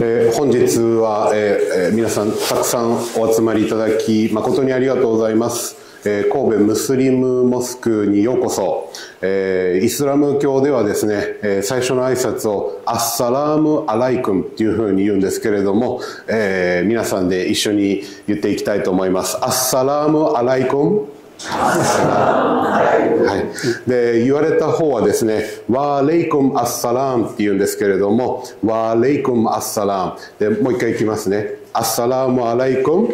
えー、本日は、えー、皆さんたくさんお集まりいただき誠にありがとうございます。えー、神戸ムスリムモスクにようこそ、えー、イスラム教ではですね、えー、最初の挨拶をالسلام عليكمっていうふうに言うんですけれども、えー、皆さんで一緒に言っていきたいと思います。السلام عليكمはい、で言われた方はですね「وعليكم السلام」って言うんですけれども「وعليكم السلام」でもう一回いきますね「السلام عليكم」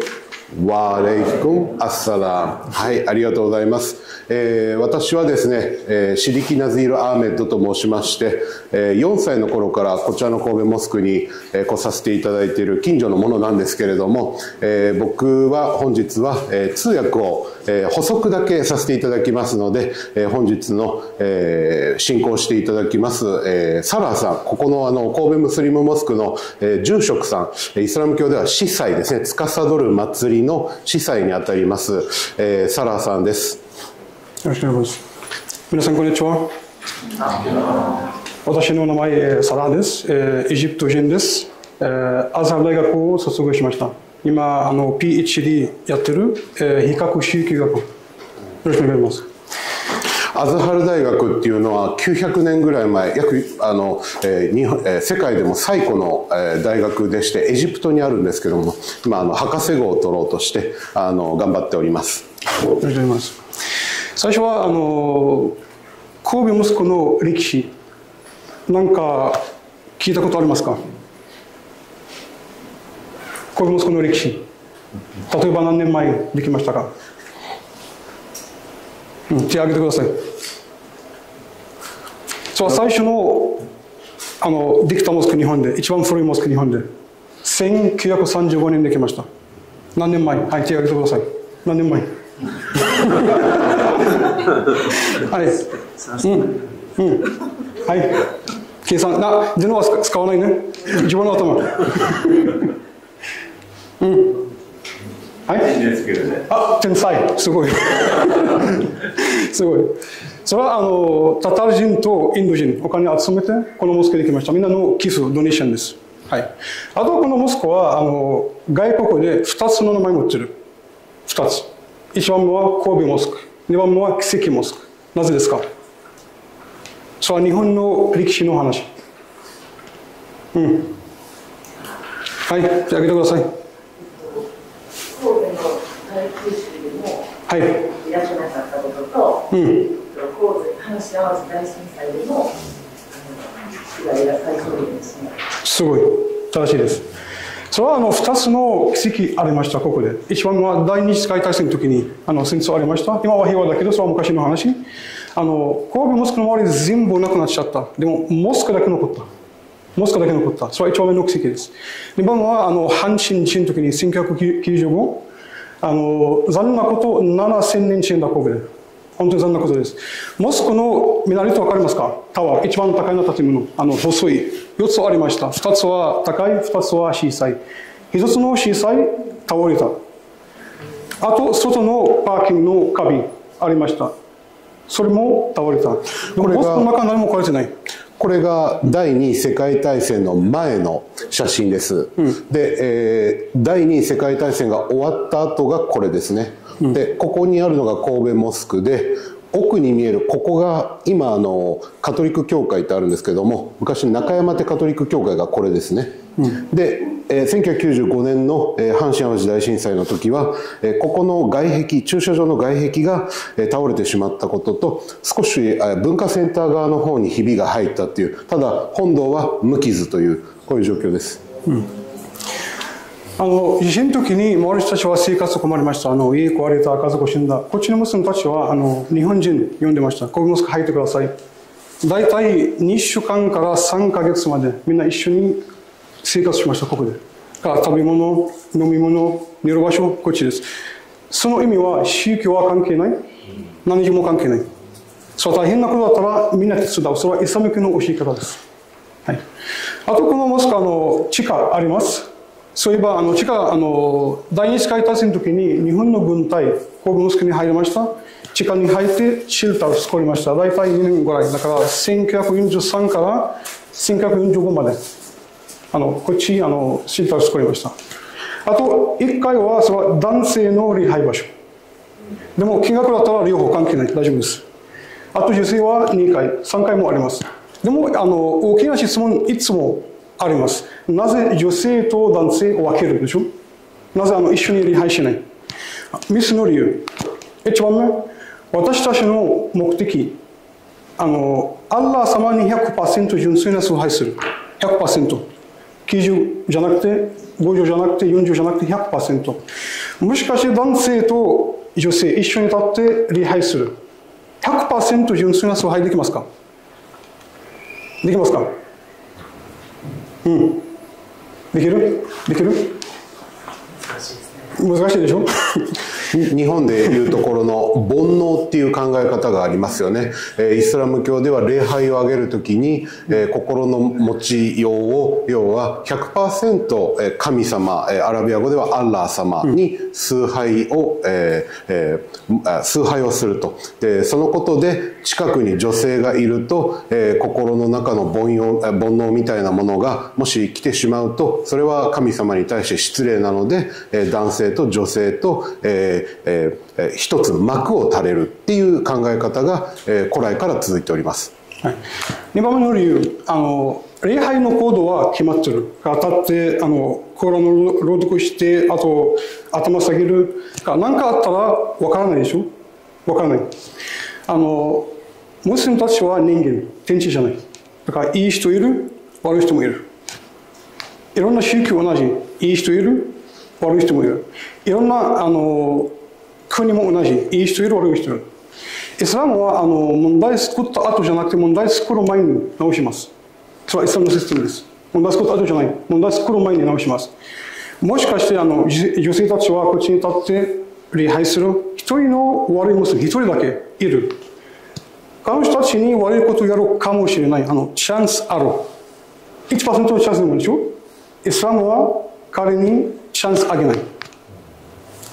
わーレイクンアッサラーはい、ありがとうございます。えー、私はですね、えー、シリキ・ナズィール・アーメッドと申しまして、えー、4歳の頃からこちらの神戸モスクに、えー、来させていただいている近所のものなんですけれども、えー、僕は本日は、えー、通訳を、えー、補足だけさせていただきますので、えー、本日の、えー、進行していただきます、えー、サラーさん、ここのあの神戸ムスリムモスクの、えー、住職さん、イスラム教では司祭ですね、司る祭りの司祭にあたります、えー、サラーさんです。よろしくお願いします。皆さん、こんにちは。私の名前、サラーです。エジプト人です。アザハ大学を卒業しました。今、あの PhD やってる、比較宗教学。よろしくお願いします。アザハル大学っていうのは900年ぐらい前約あの、えー日本えー、世界でも最古の、えー、大学でしてエジプトにあるんですけども今あの博士号を取ろうとしてあの頑張っております。ありがとうございます最初はあの神戸息子の歴史なんか聞いたことありますか？神戸息子の歴史例えば何年前できましたか、うん、手挙げてくださいそう最初のあのできたモスク日本で一番古いモスク日本で1935年できました何年前？はい手を挙げてください何年前？はい。うん。うん。はい。計算、な、自分は使わないね。自分の頭。うん。はい。あ、天才。すごい。すごい。それはあのタタール人とインド人お金を集めてこのモスクできました。みんなの寄付ドネーションです。はい。あとこのモスクはあの外国で2つの名前持ってる。2つ。1番目は神戸モスク。2番目は奇跡モスク。なぜですか？それは日本の歴史の話。うん。はい。じゃあげてくださいはいいらっしゃなかったことと、うん、神戸阪神・淡路大震災でも被害が最小限ですごい正しいですそれはあの2つの奇跡ありました、ここで。一番は第二次世界大戦の時にあの戦争ありました。今は平和だけど、それは昔の話。あの神戸モスクの周りで全部なくなっちゃった。でも、モスクだけ残った。モスクだけ残った。それは一番目の奇跡です。2番はあの阪神地震の時に1995、あの残念なこと7000年地震だ、神戸で。本当に残念なことです。モスクのミナレット分かりますか？タワー。一番高いの建物。あの、細い。4つありました。2つは高い、2つは小さい。1つの小さい、倒れた。あと、外のパーキングのカビありました。それも倒れた。これモスクの中何も壊れてない。これが第二次世界大戦の前の写真です。うん、で、えー、第二次世界大戦が終わった後がこれですね。でここにあるのが神戸モスクで奥に見えるここが今あのカトリック教会ってあるんですけども昔中山手カトリック教会がこれですね、うん、で、えー、1995年の、えー、阪神・淡路大震災の時は、えー、ここの外壁駐車場の外壁が、えー、倒れてしまったことと少し、えー、文化センター側の方にひびが入ったっていうただ本堂は無傷というこういう状況です。うんあの地震の時に周りの人たちは生活困りました。あの家壊れた、家族死んだ。こっちの娘たちはあの日本人呼んでました。こういう息子入ってください。大体2週間から3ヶ月までみんな一緒に生活しました、ここで。食べ物、飲み物、寝る場所、こっちです。その意味は宗教は関係ない？何にも関係ない？そう大変なことだったらみんな手伝う。それはイスラム教の教え方です。はい。あとこのモスクの地下あります。そういえば、あの、地下、あの、第二次世界大戦の時に日本の軍隊、神戸モスクに入りました。地地下に入ってシェルターを作りました。大体2年ぐらい。だから1943から1945まで。あの、こっち、あの、シェルタを作りました。あと、1回は、それは男性の礼拝場所。でも、金額だったら両方関係ない。大丈夫です。あと、女性は2回、3回もあります。でも、あの、大きな質問、いつもあります。なぜ女性と男性を分けるでしょ？なぜあの一緒に礼拝しない？ミスの理由。一番目、私たちの目的、あの、アッラー様に100%純粋な崇拝する。100%。90じゃなくて、50じゃなくて、40じゃなくて100%。もしかして男性と女性一緒に立って礼拝する。100%純粋な崇拝できますか？できますか？うん。できる？できる？難しいでしょ？日本でいうところの煩悩っていう考え方がありますよね。イスラム教では礼拝をあげるときに、心の持ちようを、要は100%神様、アラビア語ではアッラー様に崇拝を、えー、崇拝をすると。で、そのことで近くに女性がいると、心の中の煩悩煩悩みたいなものがもし来てしまうと、それは神様に対して失礼なので、男性と女性と、えーえー、一つ幕を垂れるっていう考え方が、えー、古来から続いております。はい、2番目の理由あの礼拝のコードは決まってる。当たってあのコラム朗読してあと頭下げる何かあったらわからないでしょ？わからない。あのムスリムたちは人間天地じゃない。だからいい人いる悪い人もいる。いろんな宗教同じ。いい人いる悪い人もいる。いろんなあの国も同じいい人いる悪い人いる。イスラムはあの問題作った後じゃなくて問題作る前に直します。それはイスラムのシステムです。問題作った後じゃない。問題作る前に直します。もしかしてあの女性たちはこっちに立って礼拝する。一人の悪い娘一人だけいる。彼女たちに悪いことをやるかもしれない。あのチャンスある。1%のチャンスでもでしょ。イスラムは彼にチャンスあげない。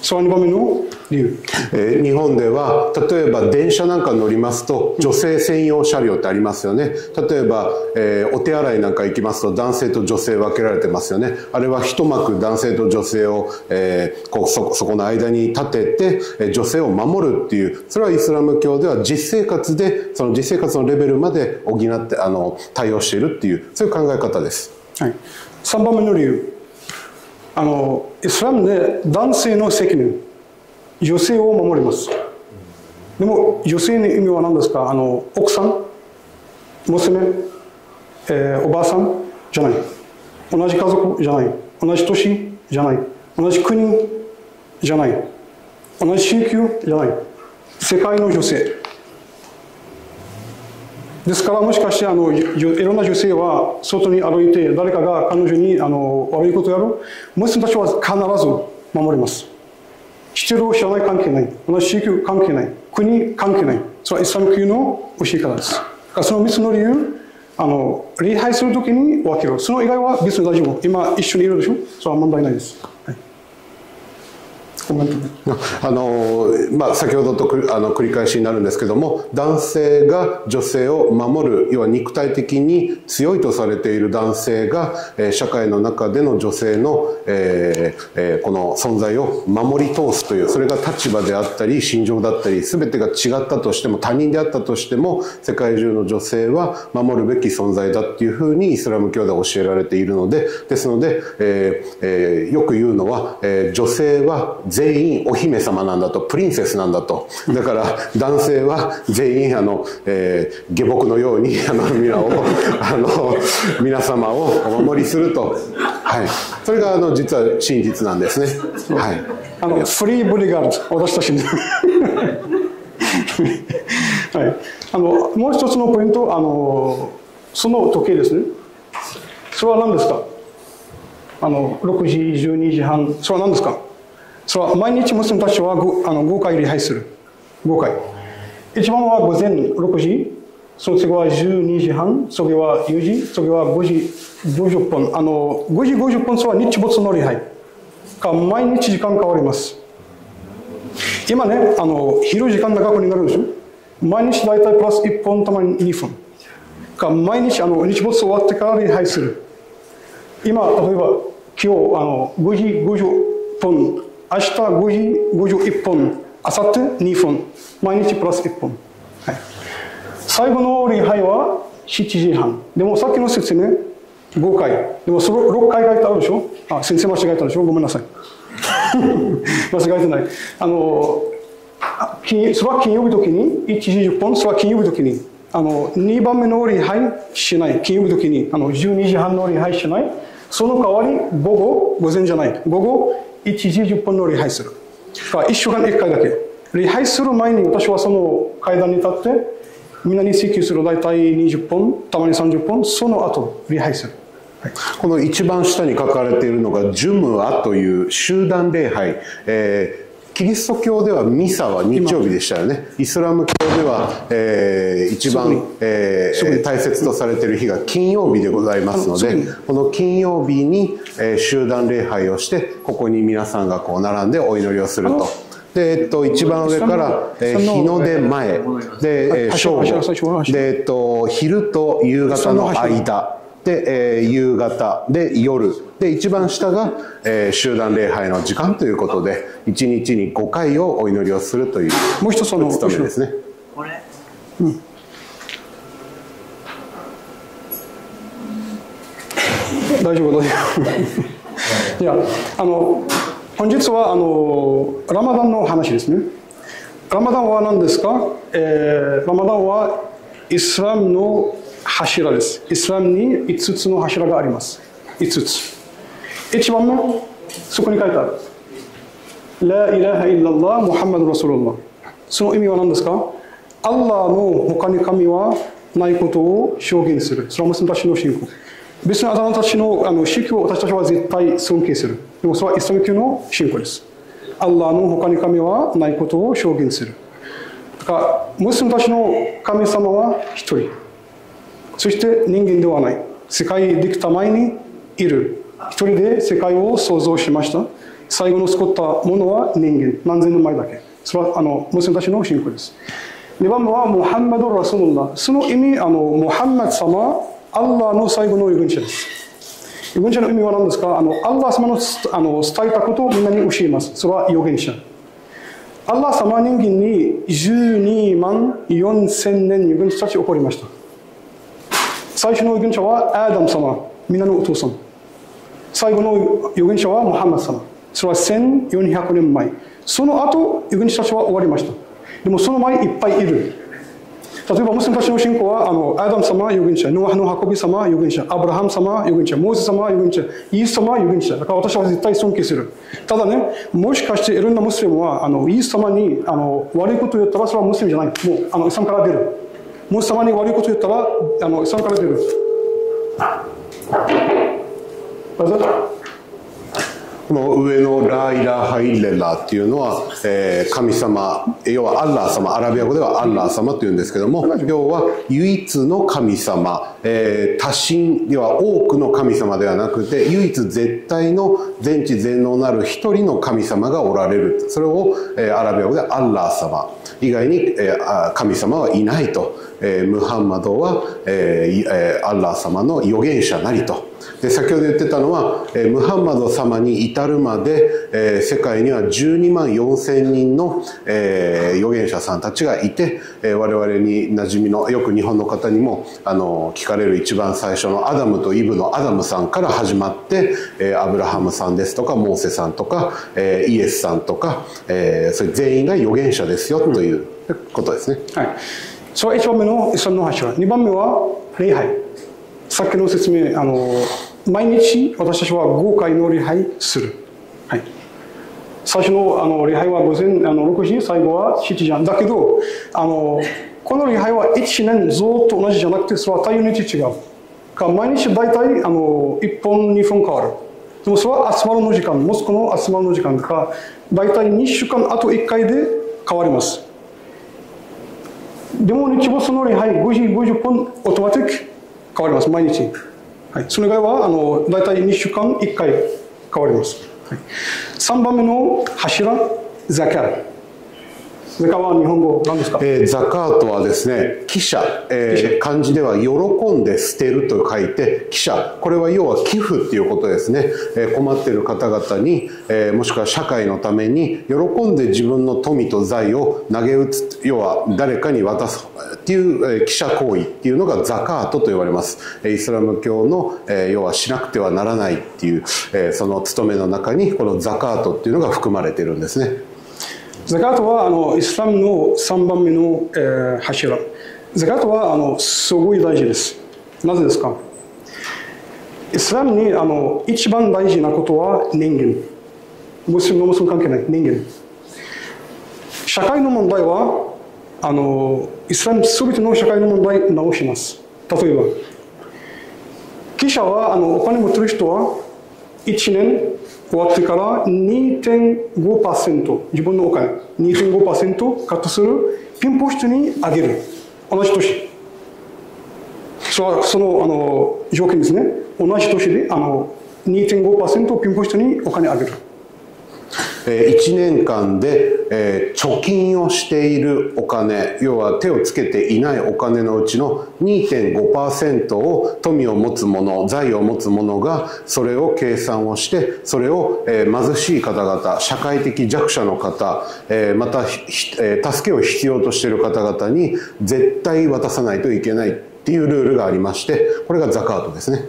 その2番目の理由、えー、日本では例えば電車なんか乗りますと女性専用車両ってありますよね。例えば、えー、お手洗いなんか行きますと男性と女性分けられてますよね。あれは一幕男性と女性を、えー、こうそそこの間に立てて女性を守るっていうそれはイスラム教では実生活でその実生活のレベルまで補ってあの対応しているっていうそういう考え方です、はい、3番目の理由あのイスラムで男性の責任女性を守ります。でも女性の意味は何ですか？あの奥さん娘、えー、おばあさんじゃない。同じ家族じゃない。同じ年じゃない。同じ国じゃない。同じ宗教じゃない。世界の女性。ですからもしかしてあのいろんな女性は外に歩いて誰かが彼女にあの悪いことをやる娘たちは必ず守ります。知ってる知らない関係ない。同じ宗教関係ない。国関係ない。それはイスラム教の教え方です。その3つの理由あの礼拝するときに分けるその以外は別に大丈夫今一緒にいるでしょ。それは問題ないです。はい。あのまあ、先ほどとあの繰り返しになるんですけども男性が女性を守る要は肉体的に強いとされている男性が、えー、社会の中での女性の、えーえー、この存在を守り通すというそれが立場であったり心情だったり全てが違ったとしても他人であったとしても世界中の女性は守るべき存在だっていうふうにイスラム教では教えられているのでですので、えーえー、よく言うのは、えー、女性は全員お姫様なんだとプリンセスなんだと。だから男性は全員あの、えー、下僕のようにあの皆をあの皆様をお守りすると、はい、それがあの実は真実なんですね。はい、あのフリーボディガード私たちに。はい、あのもう一つのポイントあのその時計ですね。それは何ですか？あの6時12時半。それは何ですか？それは毎日娘たちは 5, あの5回礼拝する。5回。一番は午前6時、その次は12時半、次は4時、次は5時50分。あの、5時50分それは日没の礼拝。か毎日時間変わります。今ねあの昼時間長くになるでしょ毎日大体プラス1本たまに2分か毎日あの日没終わってから礼拝する今例えば今日あの5時50分明日5時51分明後日2分毎日プラス1分、はい、最後の礼拝は7時半でもさっきの説明5回でもその6回書いてあるでしょあ先生間違えたでしょごめんなさい間違えてないあのそれは金曜日時に1時10分それは金曜日時にあの2番目の礼拝しない金曜日時にあの12時半の礼拝しないその代わり午後午前じゃない午後1時10分の礼拝する。1週間1回だけ。礼拝する前に私はその階段に立ってみんなに請求する。大体20本たまに30本その後礼拝する。はい、この一番下に書かれているのがジュムアという集団礼拝、えー、キリスト教ではミサは日曜日でしたよね。イスラム教では、えー、一番、えー、大切とされている日が金曜日でございますのでこの金曜日に、えー、集団礼拝をしてここに皆さんがこう並んでお祈りをすると。で、えっと、一番上から、えー、日の出前。で、えー、正午で、えっと、昼と夕方の間で、えー、夕方で夜。で一番下が、えー、集団礼拝の時間ということで1日に5回をお祈りをするというもう一つの務めですね。これ、うん、大丈夫大丈夫。いやあの本日はあのラマダンの話ですね。ラマダンは何ですか、えー、ラマダンはイスラムの柱です。イスラムに5つの柱があります。5つ。1番目、そこに書いてある。ライラハイララムハンマドラスルラその意味は何ですか？アッラーの他に神はないことを証言する。それは娘たちの信仰。別にあなたたちのあの宗教を私たちは絶対尊敬する。でもそれはイスラム教の信仰です。アッラーの他に神はないことを証言する。だから、娘たちの神様は一人。そして人間ではない。世界できた前にいる。一人で世界を創造しました。最後の作ったものは人間。何千年前だけ。それはあの娘たちの信仰です。2番目はムハンマド・ラスルラその意味あのムハンマド様アッラーの最後の預言者です。預言者の意味は何ですか？あのアッラー様のあの伝えたことをみんなに教えます。それは預言者。アッラー様は人間に12万4千年預言者たち起こりました。最初の預言者はアダム様、皆のお父さん。最後の預言者はムハンマド様。それは1400年前。その後、預言者たちは終わりました。でもその前いっぱいいる。例えば、ムスリムたちの信仰は、あのアダム様預言者、ノアの運び様預言者、アブラハム様預言者、モーゼ様預言者、イース様預言者。だから私は絶対尊敬する。ただね、もしかしていろんなムスリムは、あのイース様にあの悪いことを言ったら、それはムスリムじゃない。もう、あのイスラムから出る。もし様に悪いこと言ったら、あの、参加から出る。この上のライラ・ハイレラっていうのは、えー、神様要はアッラー様アラビア語ではアッラー様というんですけども要は唯一の神様、えー、多神要は多くの神様ではなくて唯一絶対の全知全能なる一人の神様がおられる。それを、えー、アラビア語でアッラー様以外に、神様はいないと、ムハンマドは、アッラー様の預言者なりと。で先ほど言ってたのは、えー、ムハンマド様に至るまで、えー、世界には12万4千人の、えー、預言者さんたちがいて、えー、我々に馴染みのよく日本の方にもあの聞かれる一番最初のアダムとイブのアダムさんから始まって、えー、アブラハムさんですとかモーセさんとか、えー、イエスさんとか、えー、それ全員が預言者ですよということですね。はい。それは1番目のイスラムの柱2番目は礼拝さっきの説明あの毎日私たちは5回の礼拝する、はい、最初のあの礼拝は午前あの6時最後は7時だけどあのこの礼拝は1年ずっと同じじゃなくてそれは太陽日違う。か毎日大体あの1本2分変わる。でもそれは集まるの時間。モスクの集まるの時間か大体2週間あと1回で変わります。でも日没の礼拝5時50分オートマティック変わります、毎日。はい、それ以外はあの大体2週間1回変わります。はい、3番目の柱、ザカル。ザカは日本語何ですか、えー、ザカートはですね、記者、えー、漢字では喜んで捨てると書いて、記者。これは要は寄付っていうことですね。えー、困っている方々に、えー、もしくは社会のために、喜んで自分の富と財を投げ打つ、要は誰かに渡すっていう、えー、記者行為っていうのがザカートと言われます。イスラム教の、えー、要はしなくてはならないっていう、えー、その務めの中に、このザカートっていうのが含まれているんですね。ザカートはあのイスラムの3番目の、えー、柱。ザカートはあのすごい大事です。なぜですか？イスラムにあの一番大事なことは人間。ムスリム、ムスリム関係ない人間。社会の問題はあのイスラムすべての社会の問題を直します。例えば、記者はあのお金持ってる人は1年終わってから2.5%自分のお金2.5%カットするピンポストにあげる。同じ年。そそのあの条件ですね。同じ年であの2.5%ピンポストにお金あげる。1年間で、貯金をしているお金要は手をつけていないお金のうちの2.5%を富を持つ者財を持つ者がそれを計算をしてそれを、貧しい方々社会的弱者の方、また、助けを必要としている方々に絶対渡さないといけないっていうルールがありましてこれがザカートですね。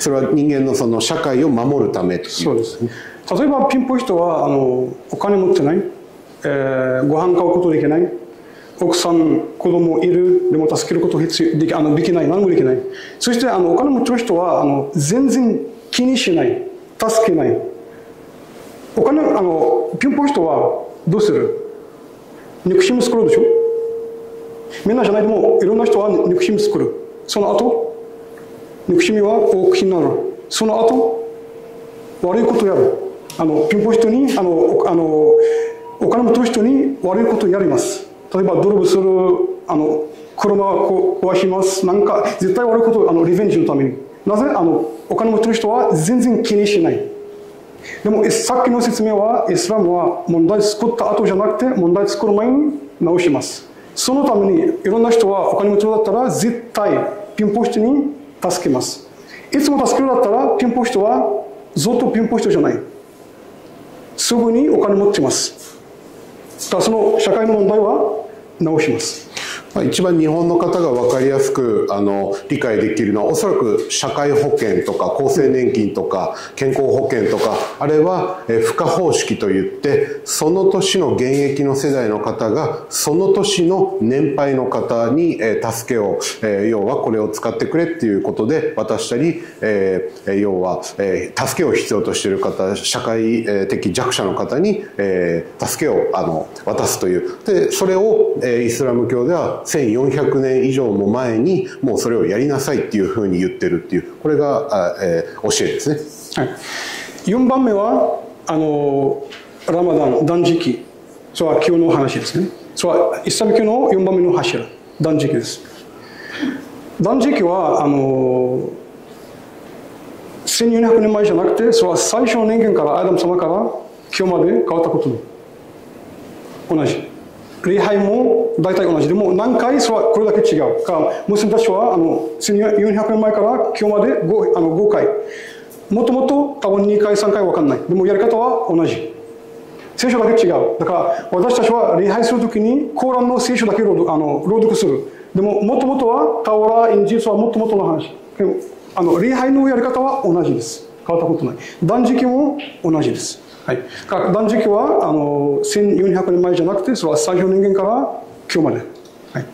それは人間のその社会を守るためそうですね。例えばピンポイントはあのお金持ってない、えー、ご飯買うことできない。奥さん子供いる。でも助けること必できあのできない。何もできない。そしてあのお金持ってる人はあの全然気にしない。助けない。お金あのピンポイントはどうする？憎しみ作るでしょ？みんなじゃないでもいろんな人は憎しみ作る。その後？憎しみは大きくなる。その後？悪いことやる。あのピンポイントにあのあのお金持ってる人に悪いことをやります。例えば泥棒するあの車を壊します。なんか絶対悪いことあのリベンジのために。なぜあのお金持ってる人は全然気にしない。でもさっきの説明はイスラムは問題作った後じゃなくて問題作る前に直します。そのためにいろんな人はお金持ちだったら絶対ピンポイントに助けます。いつも助けるだったらピンポイントはずっとピンポイントじゃない。すぐにお金持ってます。だからその社会の問題は直します。一番日本の方が分かりやすくあの理解できるのはおそらく社会保険とか厚生年金とか健康保険とかあれは付加方式といってその年の現役の世代の方がその年の年配の方に助けを要はこれを使ってくれっていうことで渡したり要は助けを必要としている方社会的弱者の方に助けをあの渡すという。でそれをイスラム教では1400年以上も前にもうそれをやりなさいっていうふうに言ってるっていうこれが、えー、教えですね、はい、4番目はあのラマダン断食。それは今日の話ですね。それはイスラム教の4番目の柱断食です。断食はあの1400年前じゃなくてそれは最初の人間からアダム様から今日まで変わったこと同じ。礼拝も大体同じでも何回それはこれだけ違う。かムスリムたちはあの1400年前から今日まで 5, あの5回。もともと多分2回3回分かんない。でもやり方は同じ。聖書だけ違う。だから私たちは礼拝するときにコーランの聖書だけ朗読あの朗読する。でももともとはタオラインジースはもともとの話。あの礼拝のやり方は同じです。変わったことない。断食も同じです。はい、断食はあの1400年前じゃなくてそれは最初人間から今日まで、はい。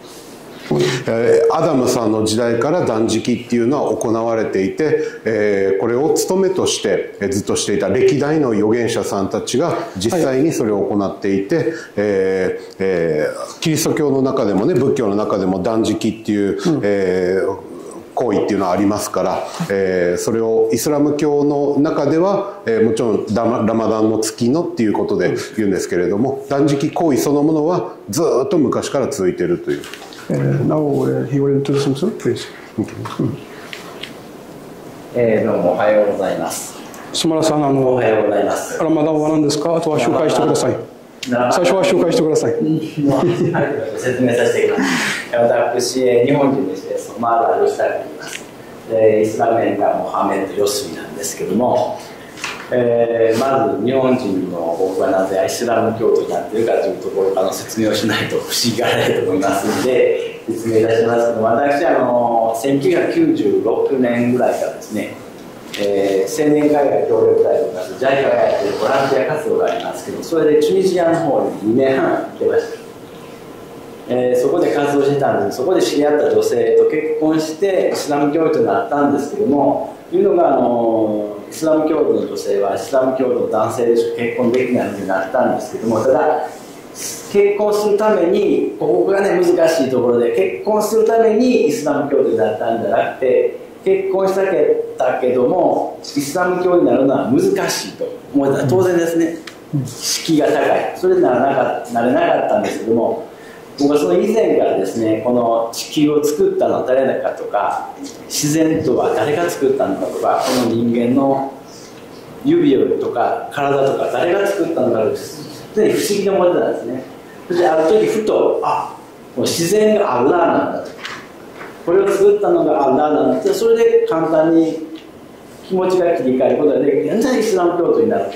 えー、アダムさんの時代から断食っていうのは行われていて、えー、これを務めとしてずっとしていた歴代の預言者さんたちが実際にそれを行っていて、はい、えー、えー、キリスト教の中でもね仏教の中でも断食っていう、うん、えー行為っていうのはありますから、えー、それをイスラム教の中では、えー、もちろんラマダンの月のっていうことで言うんですけれども断食行為そのものはずっと昔から続いているという。えー、now, he will introduce himself, please. えー、どうもおはようございます。スマラさん、あの、おはようございます。ラマダンは何ですか？あとは紹介してください。最初は紹介してください。説明させてください。私、日本人でして、ソマーラ・ルスタと言います。でイスラムメンがモハメッド・ヨスミなんですけども、えー、まず日本人の僕はなぜイスラム教徒になっているかというところからの説明をしないと不思議がないと思いますので説明いたしますけど私あの1996年ぐらいからですね、えー、青年海外協力隊とか JICA がやってるボランティア活動がありますけどそれでチュニジアの方に2年半行ってましたえー、そこで活動してたんです。そこで知り合った女性と結婚してイスラム教徒になったんですけどもいうのがあのイスラム教徒の女性はイスラム教徒の男性でしか結婚できないようになったんですけどもただ結婚するためにここがね難しいところで結婚するためにイスラム教徒になったんじゃなくて結婚したけたけどもイスラム教になるのは難しいと。思った当然ですね。敷居が高い。それならなかなれなかったんですけども僕はその以前からですねこの地球を作ったのは誰だかとか自然とは誰が作ったのかとかこの人間の指とか体とか誰が作ったのか常に不思議に思ってたんですね。そしてある時ふとあもう自然がアッラーなんだと。これを作ったのがアッラーなんだってそれで簡単に気持ちが切り替えることができて全然イスラム教徒になる。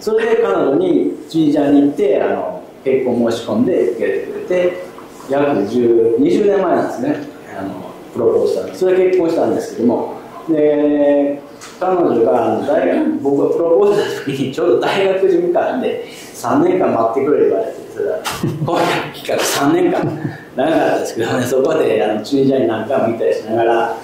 それで彼女にチュニジアに行ってあの結婚申し込んで受けてくれて約10 20年前なんですね。あのプロポーズしたんでそれで結婚したんですけども。で彼女が大学僕がプロポーズした時にちょうど大学事務官で3年間待ってくれ言われてそれは。婚約期間3年間長かったですけどね。そこであのチュニジアに何回も見たりしながら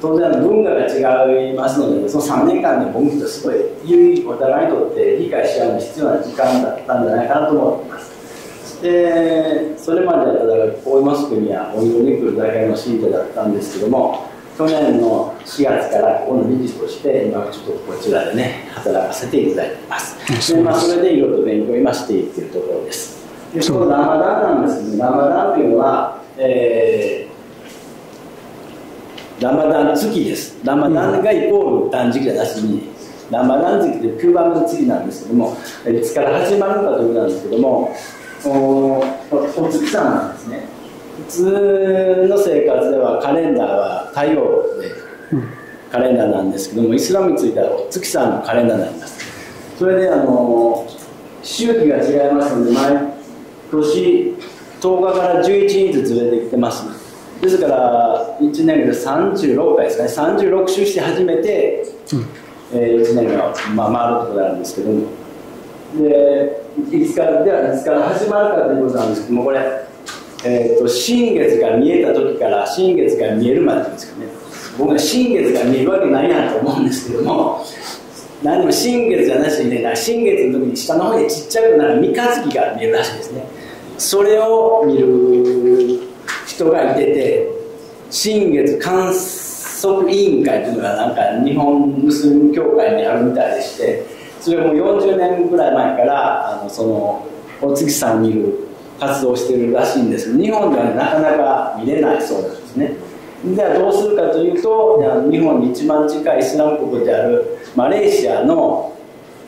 当然文化が違いますのでその3年間で僕とすごいお互いにとって理解し合うの必要な時間だったんじゃないかなと思ってます。でそれまではだから大マスクにはお色に来るだけの信者だったんですけども去年の4月からここの理事として今ちょっとこちらでね働かせていただいています。で、まあ、それでいろいろと勉強を今していっているところです。でこのラマダンなんですけどラマダンというのは、えー、ラマダン月です。ラマダンがイコール断食じゃなしにラマダン月って9番の月なんですけどもいつから始まるかということなんですけどもおお月さんなんですね。普通の生活ではカレンダーは太陽でカレンダーなんですけどもイスラムについてはお月さんのカレンダーになります。それであの周期が違いますので毎年10日から11日ずつずれてきてます。ですから1年で36回ですかね。36周して初めて、うん。えー、1年が、まあ、回ることになるんですけども。でいつからではいつから始まるかということなんですけどもこれ、えーと、新月が見えた時から新月が見えるまでですかね。僕は新月が見えるわけないやと思うんですけども何も新月じゃなしにね新月の時に下の方にちっちゃくなる三日月が見えるらしいですね。それを見る人がいてて新月観測委員会というのがなんか日本ムスリム協会にあるみたいでしてそれも40年ぐらい前からあのそのお月さん見る活動をしてるらしいんですけど日本ではなかなか見れないそうなんですね。ではどうするかというと日本に一番近いイスラム国であるマレーシアの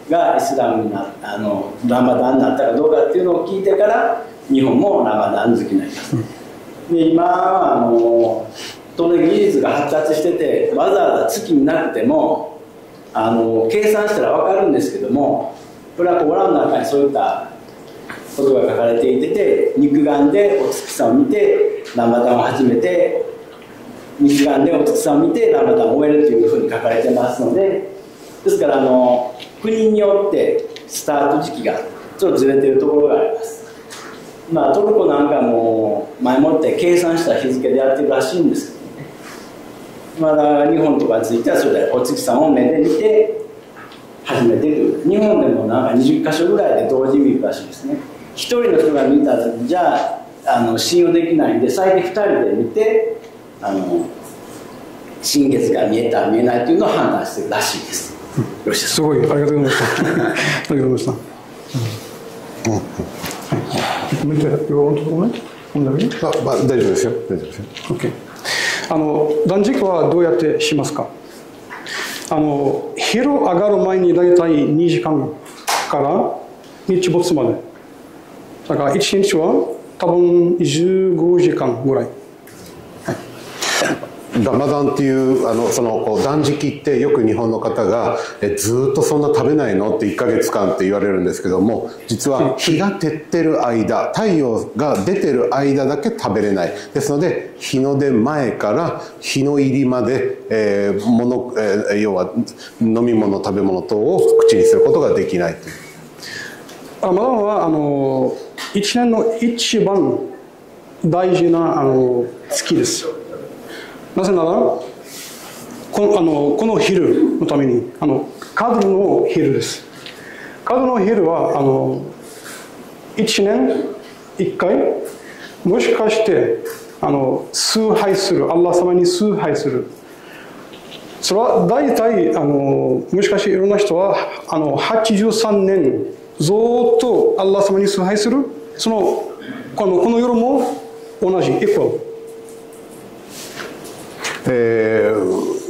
がイスラムになあのラマダンになったかどうかっていうのを聞いてから日本もラマダン好きになりますで今あの当然技術が発達しててわざわざ月になくてもあの計算したら分かるんですけどもこれはコーラの中にそういったことが書かれていてて肉眼でお月さんを見てラマダンを始めて肉眼でお月さんを見てラマダンを終えるというふうに書かれてますのでですからあの国によってスタート時期がちょっとずれてるところがあります。まあトルコなんかも前もって計算した日付でやってるらしいんですけどまだ日本とかについてはそれでお月さんを目で見て始めてる。日本でもなんか20箇所ぐらいで同時見るらしいですね。一人の人が見たらじゃああの信用できないんで最低2人で見てあの新月が見えた見えないというのを判断してるらしいです、よろしいすごい。ありがとうございました。ありがとうございました、大丈夫ですよ。大丈夫ですよ。OK あの断食はどうやってしますか？あの昼上がる前に大体2時間から日没まで。だから1日は多分15時間ぐらい。ラマダンっていうあのその断食ってよく日本の方がえずっとそんな食べないの？って1ヶ月間って言われるんですけども実は日が照ってる間太陽が出てる間だけ食べれないですので日の出前から日の入りまで、えーものえー要は飲み物食べ物等を口にすることができないという。ラマダンはあの一年の一番大事なあの月ですよ。なぜならこのあのこの昼のためにあのカドルの昼です。カドルの昼はあの一年一回もしかしてあの崇拝するアッラー様に崇拝する。それは大体あのもしかしていろんな人はあの83年ずっとアッラー様に崇拝する。そのこのこの夜も同じ。イコールえー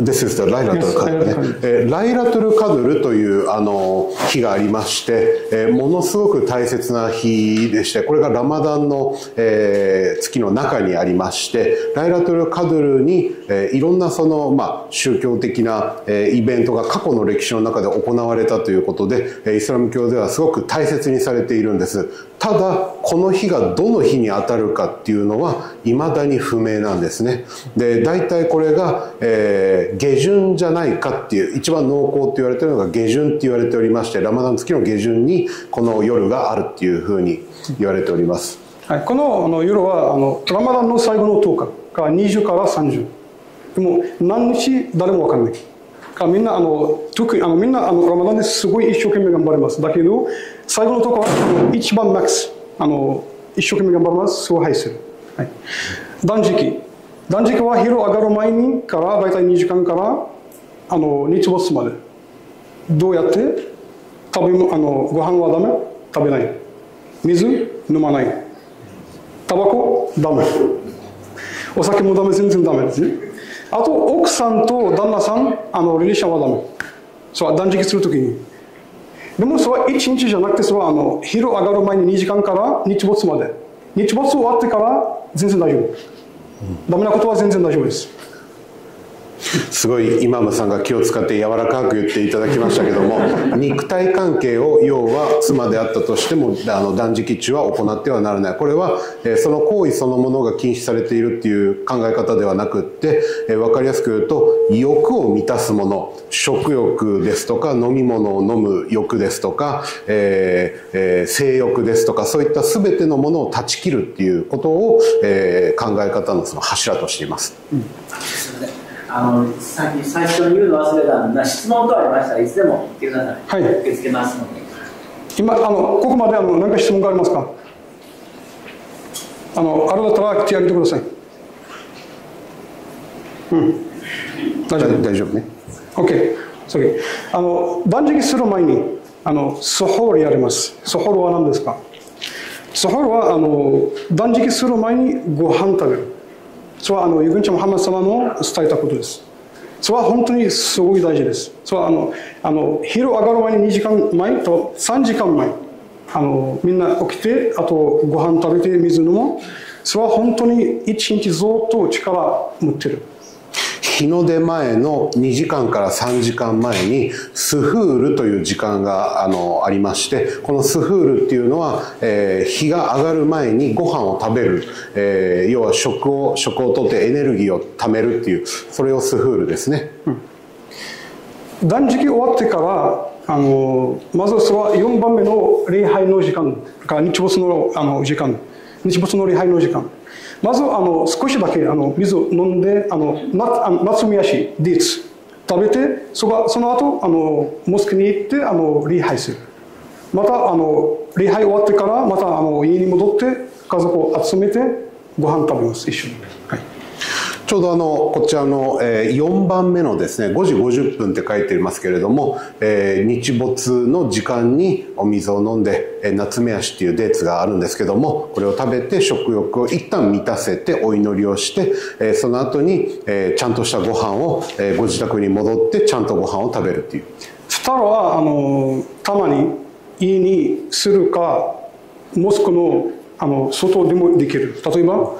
This is the ライラトルカドルね、えーライラトルカドルというあの日がありまして、えーものすごく大切な日でしてこれがラマダンの、えー月の中にありましてライラトルカドルに、えーいろんなその、まあ、宗教的な、えーイベントが過去の歴史の中で行われたということでえーイスラム教ではすごく大切にされているんですただこの日がどの日に当たるかっていうのは未だに不明なんですね。で大体これが、えー下旬じゃないかっていう一番濃厚って言われてるのが下旬って言われておりましてラマダン月の下旬にこの夜があるっていうふうに言われております。はい、このあの夜はあのラマダンの最後の10日から20から30でも何日誰も分かんない。かみんなあの特にあのみんなあのラマダンですごい一生懸命頑張ります。だけど最後のところは一番マックス。あの一生懸命頑張ります。崇拝する、はい、断食。断食は昼上がる前にから大体2時間からあの日没まで。どうやって？食べあのご飯はダメ？食べない。水？飲まない。タバコ？ダメ。お酒もダメ全然ダメ。ですねあと奥さんと旦那さんあのリレーションはダメ。そう断食するときに。でもそれは1日じゃなくてそれはあの昼上がる前に2時間から日没まで。日没終わってから全然大丈夫、ダメなことは全然大丈夫です。すごいイマムさんが気を使って柔らかく言っていただきましたけども肉体関係を要は妻であったとしてもあの断食中は行ってはならないこれは、えその行為そのものが禁止されているっていう考え方ではなくって、え分かりやすく言うと欲を満たすもの食欲ですとか飲み物を飲む欲ですとか、えーえー性欲ですとかそういった全てのものを断ち切るっていうことを、えー考え方のその柱としています。すみませんあのさっき最初に言うの忘れたんだ質問等ありましたらいつでも言ってください、はい。受け付けますので。今あのここまであの何か質問がありますか？あのあれだったら口上げてください。うん。大丈夫大丈夫ね。OK 次あの断食する前にあのソホールやります。ソホールは何ですか？ソホールはあの断食する前にご飯食べるそれはあのユグンチャムハマ様の伝えたことです。それは本当にすごい大事です。それはあのあの昼上がる前に2時間前と3時間前あのみんな起きてあとご飯食べて水飲むそれは本当に一日ずっと力持ってる。日の出前の2時間から3時間前にスフールという時間があのありましてこのスフールっていうのは、えー日が上がる前にご飯を食べる、えー要は食を食をとってエネルギーを貯めるっていうそれをスフールですね、断食終わってからあのまずそれは4番目の礼拝の時間か日没のあの時間。日没の礼拝の時間。まずあの少しだけあの水を飲んであのなあの夏宮市デーツ。食べてそがその後あのモスクに行ってあの礼拝する。またあの礼拝終わってからまたあの家に戻って家族を集めてご飯食べます一緒に、ちょうどあのこちらの、えー4番目のですね5時50分って書いていますけれども、えー日没の時間にお水を飲んで、えー夏目足っていうデーツがあるんですけどもこれを食べて食欲を一旦満たせてお祈りをして、えーその後に、えーちゃんとしたご飯を、えーご自宅に戻ってちゃんとご飯を食べるっていう。スタロはあのたまに家にするかモスクのあの外でもできる。例えば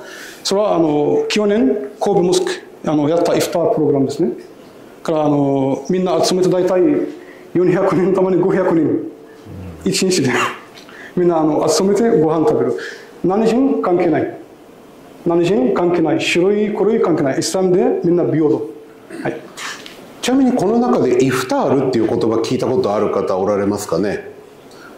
それはあの去年神戸モスクあのやったイフタープログラムですね。からあのみんな集めて大体400人たまに500人一日でみんなあの集めてご飯食べる。何人関係ない。何人関係ない。種類個類関係ない。イスラムでみんな平等。はい。ちなみにこの中でイフタールっていう言葉聞いたことある方おられますかね？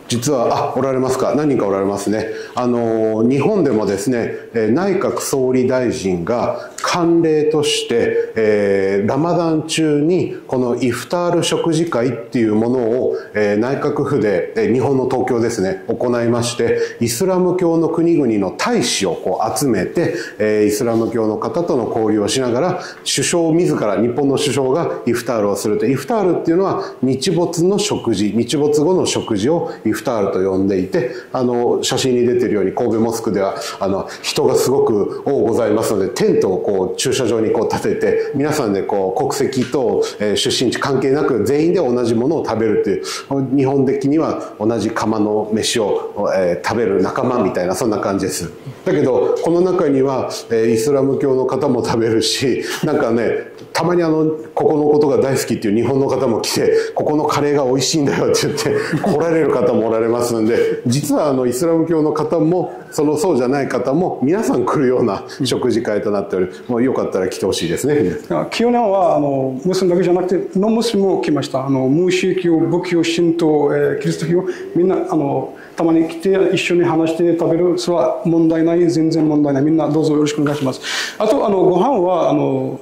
実はあおられますか？何人かおられますね。あの日本でもですね内閣総理大臣が慣例として、えー、ラマダン中にこのイフタール食事会っていうものを、えー、内閣府で、えー、日本の東京ですね行いましてイスラム教の国々の大使をこう集めて、えー、イスラム教の方との交流をしながら首相自ら日本の首相がイフタールをすると。イフタールっていうのは日没の食事日没後の食事をイフタールと呼んでいてあの写真に出てるように神戸モスクではあの人がすごく多ございますのでテントをこうう駐車場にこう建てて皆さんでこう国籍と、出身地関係なく全員で同じものを食べるっていう日本的には同じ釜の飯を、え食べる仲間みたいなそんな感じです。だけどこの中には、えイスラム教の方も食べるしなんかねたまにあのここのことが大好きっていう日本の方も来てここのカレーが美味しいんだよって言って来られる方もおられますんで実はあのイスラム教の方もそのそうじゃない方も皆さん来るような食事会となっておりよかったら来てほしいですね。去年はあのムスリムだけじゃなくてノンムスリムも来ました。あのムーシー教仏教神道、えー、キリスト教みんなあのたまに来て一緒に話して食べるそれは問題ない全然問題ない。みんなどうぞよろしくお願いします。あとあのご飯はあの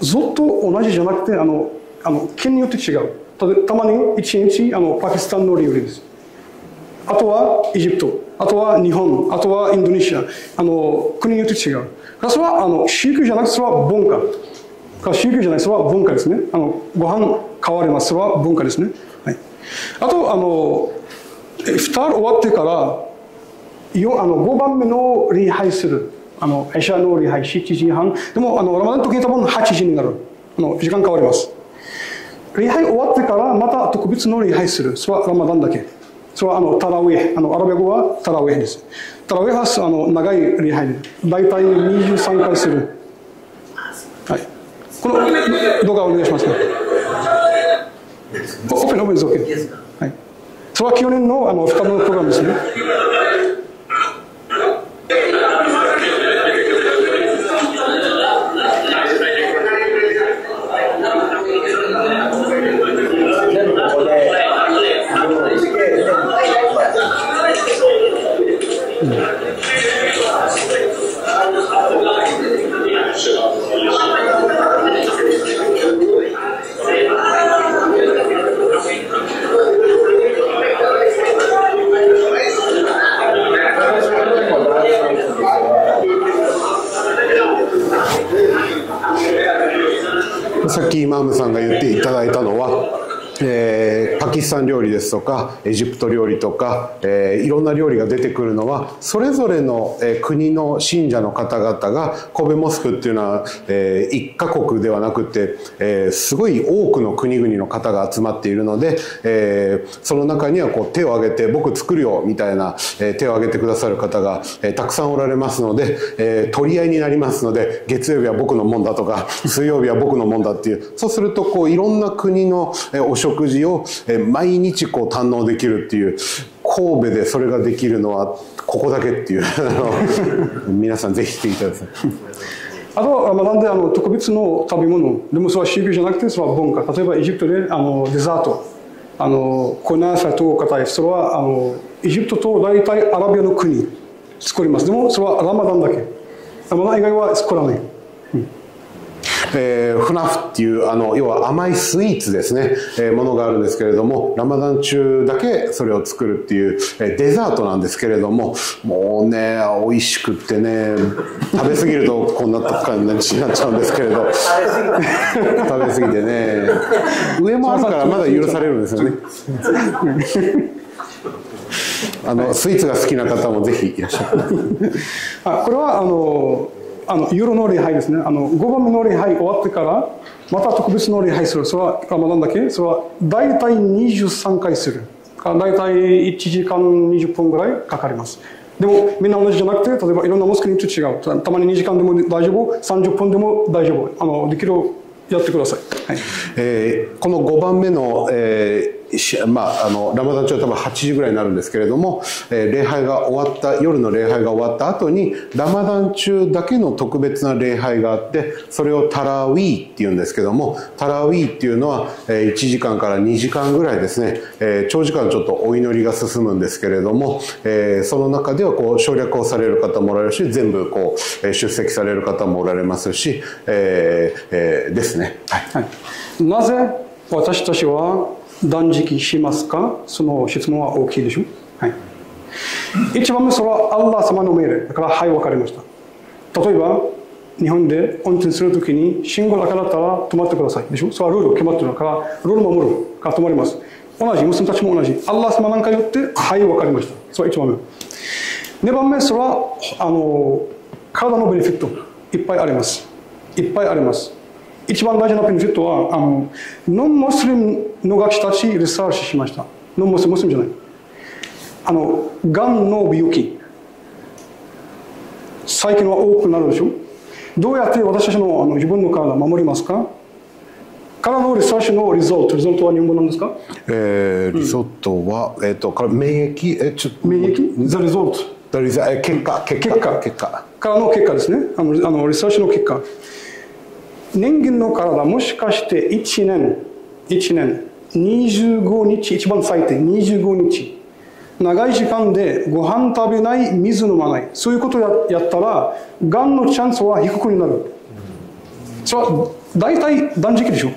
ずっと同じじゃなくてあのあの県によって違う。たまに一日あのパキスタンの料理です。あとはエジプトあとは日本あとはインドネシア。あの国によって違う。それはあの宗教じゃなくてそれは文化。宗教じゃないそれは文化ですね。あのご飯変わりますそれは文化ですね、はい、あとあのイフタール終わってからよあの5番目の礼拝する。あのエシャの礼拝7時半。でもあのラマダン時計多分8時になる。あの時間変わります。礼拝終わってからまた特別の礼拝する。それはラマダンだけ。それはあのタラウェあのアラビア語はタラウェです。タラウェはあの長い礼拝で大体23回する。はい。この動画お願いしますねオープンオープンです OK はい。それは去年のあの2日のプログラムですねイマームさんが言っていただいたのはえ、パキスタン料理ですとかエジプト料理とか、えー、いろんな料理が出てくるのはそれぞれの、えー、国の信者の方々が神戸モスクっていうのは、えー、一カ国ではなくて、えー、すごい多くの国々の方が集まっているので、えー、その中にはこう手を挙げて僕作るよみたいな、えー、手を挙げてくださる方が、えー、たくさんおられますので、えー、取り合いになりますので月曜日は僕のもんだとか水曜日は僕のもんだっていうそうするとこういろんな国のお食事を毎日こう堪能できるっていう神戸でそれができるのはここだけっていう。皆さんぜひ来ていただきたい。あとは、まあ、なんであの特別の食べ物でもそれは宗教じゃなくてそれは文化。例えばエジプトであのデザート。あのコナーサとカタイそれはあのエジプトと大体アラビアの国作ります。でもそれはラマダンだけ。ラマダン以外は作らない。えー、フナフっていうあの要は甘いスイーツですね、えー、ものがあるんですけれどもラマダン中だけそれを作るっていう、えー、デザートなんですけれどももうね美味しくってね食べ過ぎるとこんな感じになっちゃうんですけれど。食べ過ぎてね。上もあるからまだ許されるんですよね。あのスイーツが好きな方もぜひいらっしゃる。あこれはあのあの夜の礼拝ですねあの5番目の礼拝終わってからまた特別の礼拝するそれはラマダンだけ？それは大体23回する大体1時間20分ぐらいかかります。でもみんな同じじゃなくて、例えばいろんなモスクによって違う。たまに2時間でも大丈夫、30分でも大丈夫。あのできるやってください。はいえー、この5番目の、えーまあ、あのラマダン中は多分8時ぐらいになるんですけれども、えー、礼拝が終わった夜の礼拝が終わった後にラマダン中だけの特別な礼拝があってそれをタラウィーっていうんですけどもタラウィーっていうのは、えー、1時間から2時間ぐらいですね、えー、長時間ちょっとお祈りが進むんですけれども、えー、その中ではこう省略をされる方もおられるし全部こう出席される方もおられますし、えーえー、ですね。はい、はい、なぜ私たちは断食しますか？その質問は大きいでしょ？はい。一番目、それはアッラー様の命令。だから、はい、分かりました。例えば、日本で運転するときに信号が赤だったら止まってください。でしょ？それはルール決まってるから、ルール守るから止まります。同じ、娘たちも同じ。アッラー様なんか言って、はい、分かりました。それは一番目。二番目、それは、あの、体のベネフィット、いっぱいあります。いっぱいあります。一番大事なベネフィットはあのノンモスリムの学者たちリサーチしましたノンモスリムじゃないあのがんの病気最近は多くなるでしょどうやって私たちのあの自分の体を守りますか？からのリサーチのリゾルト、リゾルトは日本語なんですか？えー、リゾルトは、うん、えっ、ー、と、から免疫、え、ちょっと。免疫 ?The result。結果、結果、結果。結果。からの結果ですね。あの、あのリサーチの結果。人間の体もしかして1年1年25日一番最低25日長い時間でご飯食べない水飲まない。そういうことをやったらがんのチャンスは低くなる。それは大体断食でしょ。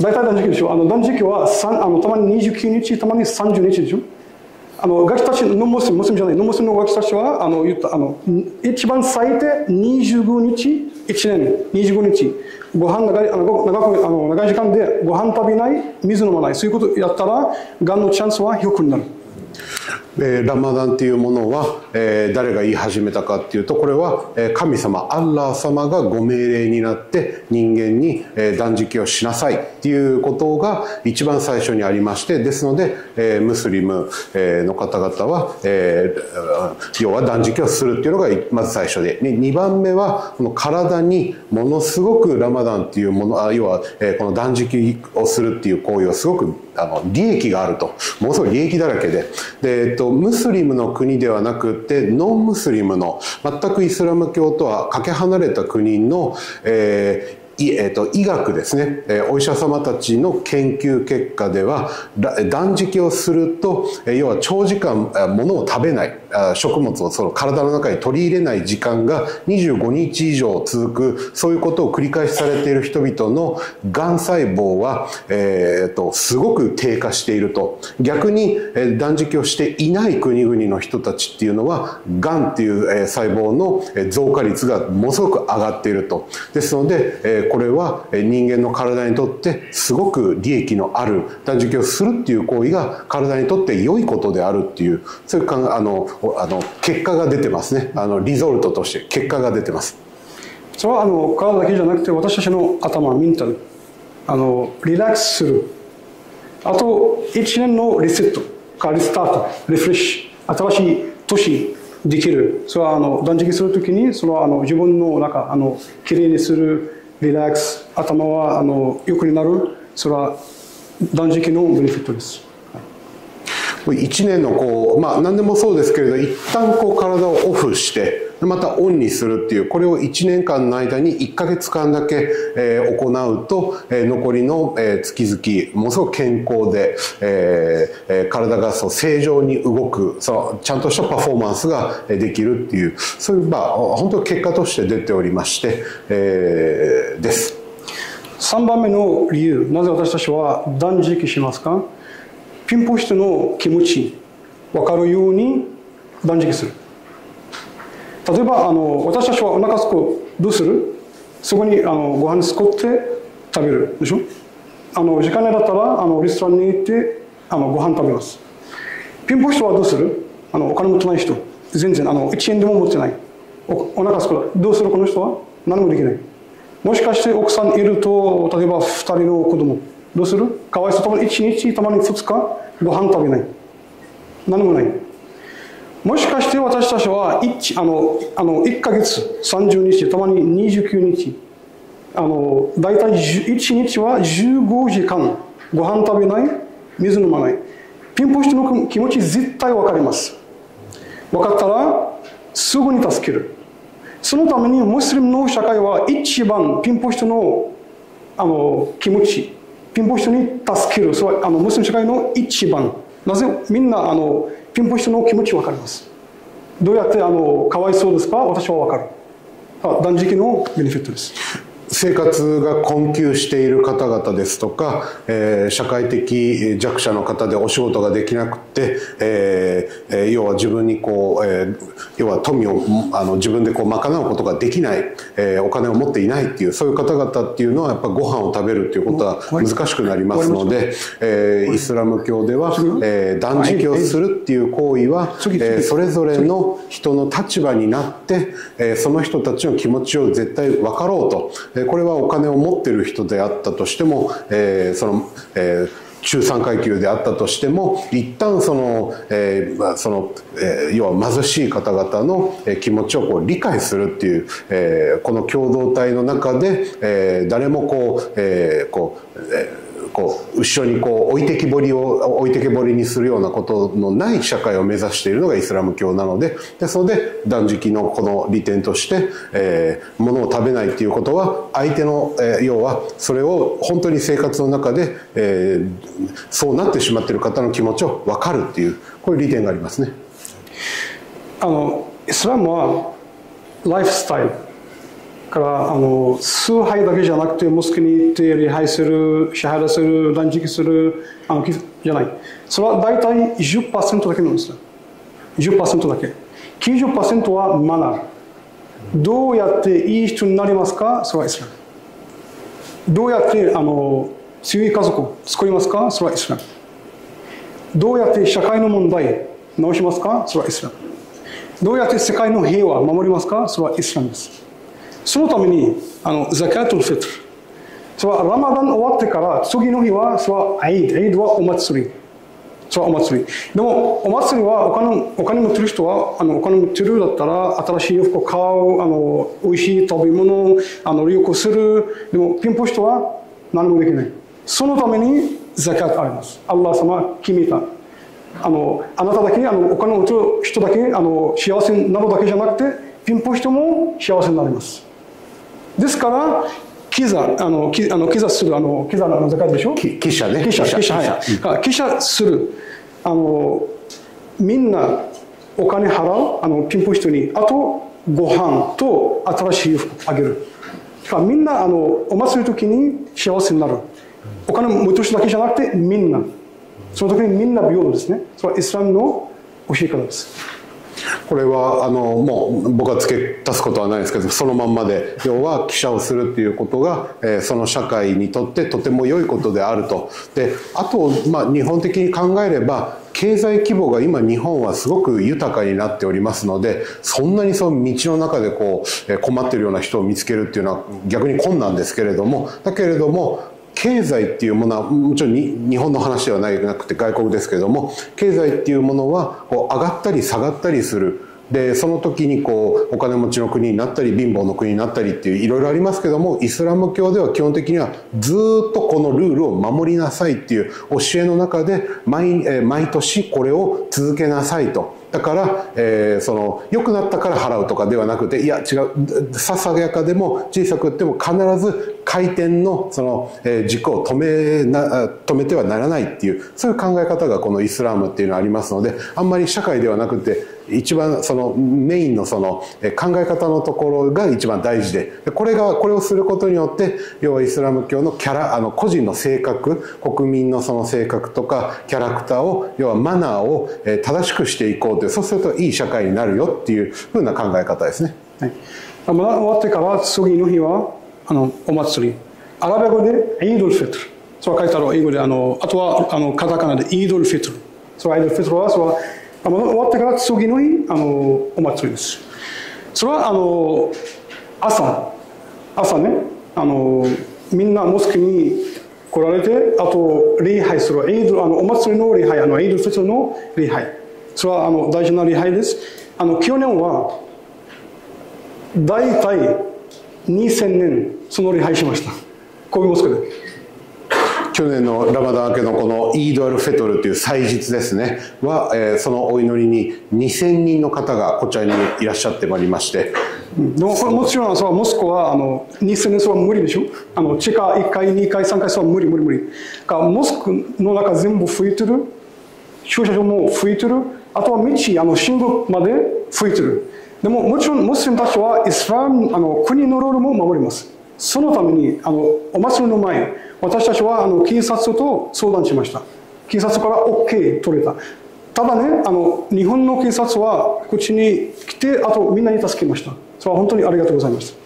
大体断食でしょ。あの断食はあのたまに29日たまに30日でしょ。あのガキたちノンモスム、じゃない、ノンモスのガキたちは、あの、言った、あの、一番最低25日、1年、25日、ご飯長い、あの長く、あの、長い時間でご飯食べない、水飲まない、そういうことやったら、がんのチャンスは低くなる。え、ラマダンっていうものは、え、誰が言い始めたかっていうとこれは、え、神様アッラー様がご命令になって人間に、え、断食をしなさいっていうことが一番最初にありましてですので、え、ムスリム、え、の方々は、え、要は断食をするっていうのがまず最初で。2番目はこの体にものすごくラマダンっていうものあ要は、え、この断食をするっていう行為はすごくあの利益があると。ものすごい利益だらけで。で、えっと、ムスリムの国ではなくてノンムスリムの全くイスラム教とはかけ離れた国の、えー、えーと、医学ですね、えー、お医者様たちの研究結果では断食をすると、えー、要は長時間ものを食べない。食物をその体の中に取り入れない時間が25日以上続くそういうことを繰り返しされている人々のがん細胞は、えーと、すごく低下していると。逆に、えー、断食をしていない国々の人たちっていうのはがんっていう、えー、細胞の増加率がものすごく上がっていると。ですので、えーこれは人間の体にとってすごく利益のある断食をするっていう行為が体にとって良いことであるっていうそういうかあのあの結果が出てますね。あのリゾルトとして結果が出てます。それはあの体だけじゃなくて私たちの頭メンタルあのリラックスする。あと1年のリセットかリスタートリフレッシュ新しい年できる。それはあの断食するときにそれはあの自分の中あのきれいにするリラックス頭はあの良くなる。それは断食のベネフィットです。1年のこうまあ何でもそうですけれど一旦こう体をオフしてまたオンにするっていうこれを1年間の間に1ヶ月間だけ、えー、行うと、えー、残りの、えー、月々ものすごく健康で、えー、体がそう正常に動くそうちゃんとしたパフォーマンスができるっていうそういうまあ本当結果として出ておりまして、えー、です。3番目の理由なぜ私たちは断食しますか？ピンポイントの気持ち分かるように断食する。例えばあの私たちはお腹すくどうする？そこにあのご飯作って食べる。でしょ？あの時間内だったらあのレストランに行ってあのご飯食べます。ピンポイントはどうする？あのお金持ってない人。全然あの1円でも持ってない。おお腹すくどうするこの人は？何もできない。もしかして奥さんいると例えば2人の子供。どうする？かわいそう。1日たまに2日ご飯食べない。何もない。もしかして私たちは 1, あのあの1ヶ月30日たまに29日あの大体1日は15時間ご飯食べない水飲まない。ピンポイントの気持ち絶対分かります。分かったらすぐに助ける。そのためにムスリムの社会は一番ピンポイントのあの気持ち。ピンポインに助けるそれはあのムスリム社会の一番。なぜみんなあのピンポインの気持ち分かります？どうやってあのかわいそうですか？私は分かる。断食のベネフィットです。生活が困窮している方々ですとか、えー、社会的弱者の方でお仕事ができなくて、えー、要は自分にこう、えー、要は富をあの自分でこう賄うことができない、えー、お金を持っていないっていうそういう方々っていうのはやっぱご飯を食べるっていうことは難しくなりますので、えー、イスラム教では、えー、断食をするっていう行為は、えー、それぞれの人の立場になって、えー、その人たちの気持ちを絶対分かろうと。これはお金を持ってる人であったとしても、えー、その、えー中産階級であったとしても一旦その,、えーそのえー、要は貧しい方々の気持ちをこう理解するっていう、えー、この共同体の中で、えー、誰もこう,、えーこうえーこう後ろにこう置いてきぼりを置いてけぼりにするようなことのない社会を目指しているのがイスラム教なのでですので断食のこの利点として、えー、物を食べないっていうことは相手の、えー、要はそれを本当に生活の中で、えー、そうなってしまっている方の気持ちを分かるっていうこういう利点がありますね。あのイスラムはライフスタイルからあの崇拝だけじゃなくてモスクに行って礼拝する支払する断食するあのじゃない。それは大体10%だけなんですよ。10%だけ。90%はマナー。どうやっていい人になりますか？それはイスラム。どうやってあの強い家族を作りますか？それはイスラム。どうやって社会の問題を直しますか？それはイスラム。どうやって世界の平和を守りますか？それはイスラムです。そのためにあのザカートルフィトルそれはラマダン終わってから次の日はそれはアイドアイドはお祭り。それはお祭り。でもお祭りはお金お金持ってる人はあのお金持ってるだったら新しい洋服を買うあの美味しい食べ物あの旅行する。でもピンポ人は何もできない。そのためにザカートあります。アッラー様決めた。あのあなただけあのお金を持ってる人だけあの幸せになるだけじゃなくてピンポ人も幸せになります。ですからキザあのキあのキザするあのキザの難しいでしょ？記者ね。記者記者はい。記者。する。あのみんなお金払うあのピンポイントにあとご飯と新しい服あげる。みんなあのお祭りの時に幸せになる。お金持つ人だけじゃなくてみんな。その時にみんな平等ですね。それはイスラムの教え方ですこれはあのもう僕は付け足すことはないですけどそのまんまで要は記者をするっていうことが、えー、その社会にとってとても良いことであると。であと、まあ、日本的に考えれば経済規模が今日本はすごく豊かになっておりますのでそんなにその道の中でこう困ってるような人を見つけるっていうのは逆に困難ですけれどもだけれども経済っていうものはもちろん日本の話ではなくて外国ですけれども経済っていうものはこう上がったり下がったりする。でその時にこうお金持ちの国になったり貧乏の国になったりっていういろいろありますけどもイスラム教では基本的にはずっとこのルールを守りなさいっていう教えの中で毎毎年これを続けなさいと。だから、えー、その良くなったから払うとかではなくていや違うささやかでも小さくっても必ず回転のその、えー、軸を止めな止めてはならないっていうそういう考え方がこのイスラームっていうのはありますのであんまり社会ではなくて一番そのメインのその考え方のところが一番大事でこれがこれをすることによって要はイスラム教のキャラあの個人の性格国民のその性格とかキャラクターを要はマナーを正しくしていこうというそうするといい社会になるよっていうふうな考え方ですね。はい、終わってから次の日はあのお祭り。アラビア語でイードルフィトル。そう書いてある英語であのあとはあのカタカナでイードルフィトル。そうイードルフィトルはそうあの終わってから次の日あのお祭りですそれはあの朝朝ねあのみんなモスクに来られて、あと礼拝する、エイドあのお祭りの礼拝、あのエイドフェスの礼拝。それはあの大事な礼拝です。あの去年は大体2000年その礼拝しました。こういうモスクで。去年のラマダン明けのこのイードアルフェトルという祭日ですね。は、えー、そのお祈りに2000人の方がこちらにいらっしゃってまいりまして、でもこれもちろんそモスクはあの2000年は無理でしょ？あの地下1階2階3階は無理無理無理。かモスクの中全部吹いてる？駐車場も吹いてる？あとは道あの新聞まで吹いてる。でももちろんムスリムたちはイスラムあの国のルールも守ります。そのためにあのお祭りの前私たちはあの警察と相談しました。警察から OK 取れた。ただねあの日本の警察はこっちに来てあとみんなに助けました。それは本当にありがとうございました。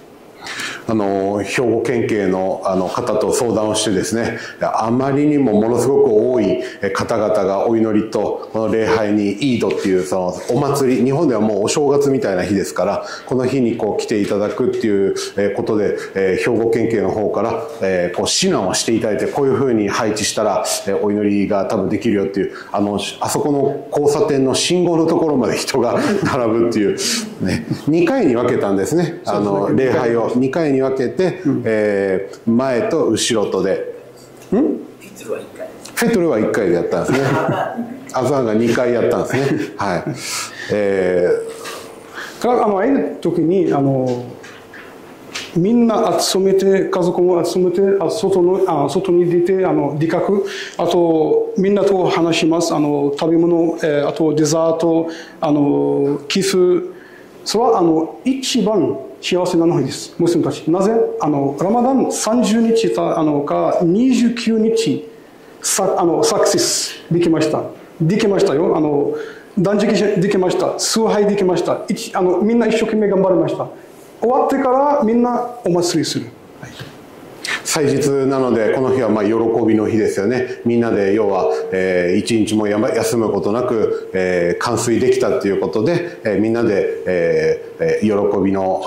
あの兵庫県警のあの方と相談をしてですねあまりにもものすごく多い方々がお祈りとこの礼拝にイードっていうそのお祭り日本ではもうお正月みたいな日ですからこの日にこう来ていただくっていうことで、え兵庫県警の方から、えこう指南をしていただいてこういうふうに配置したら、えお祈りが多分できるよっていうあのあそこの交差点の信号のところまで人が並ぶっていう、ね、2回に分けたんですね。あの礼拝を2回にに分けて、うん、えー、前と後ろとで。ん？フェトルは1回フェトルは1回でやったんですね。アザーが2回やったんですね。はい。えー、からあの会える時にあのみんな集めて家族も集めてあ外のあ外に出てあの理学あとみんなと話します。あの食べ物、えー、あとデザートあのキスそれはあの一番幸せなのです、ムスリムたち。なぜ？あのラマダン30日たあのか29日さあのサクセスできました。できましたよ。あの断食できました。崇拝できました。あのみんな一生懸命頑張りました。終わってからみんなお祭りする。祭日なのでこの日はまあ喜びの日ですよね。みんなで要は、えー、一日も休むことなく、えー、完遂できたっていうことで、えー、みんなで、えー、喜びの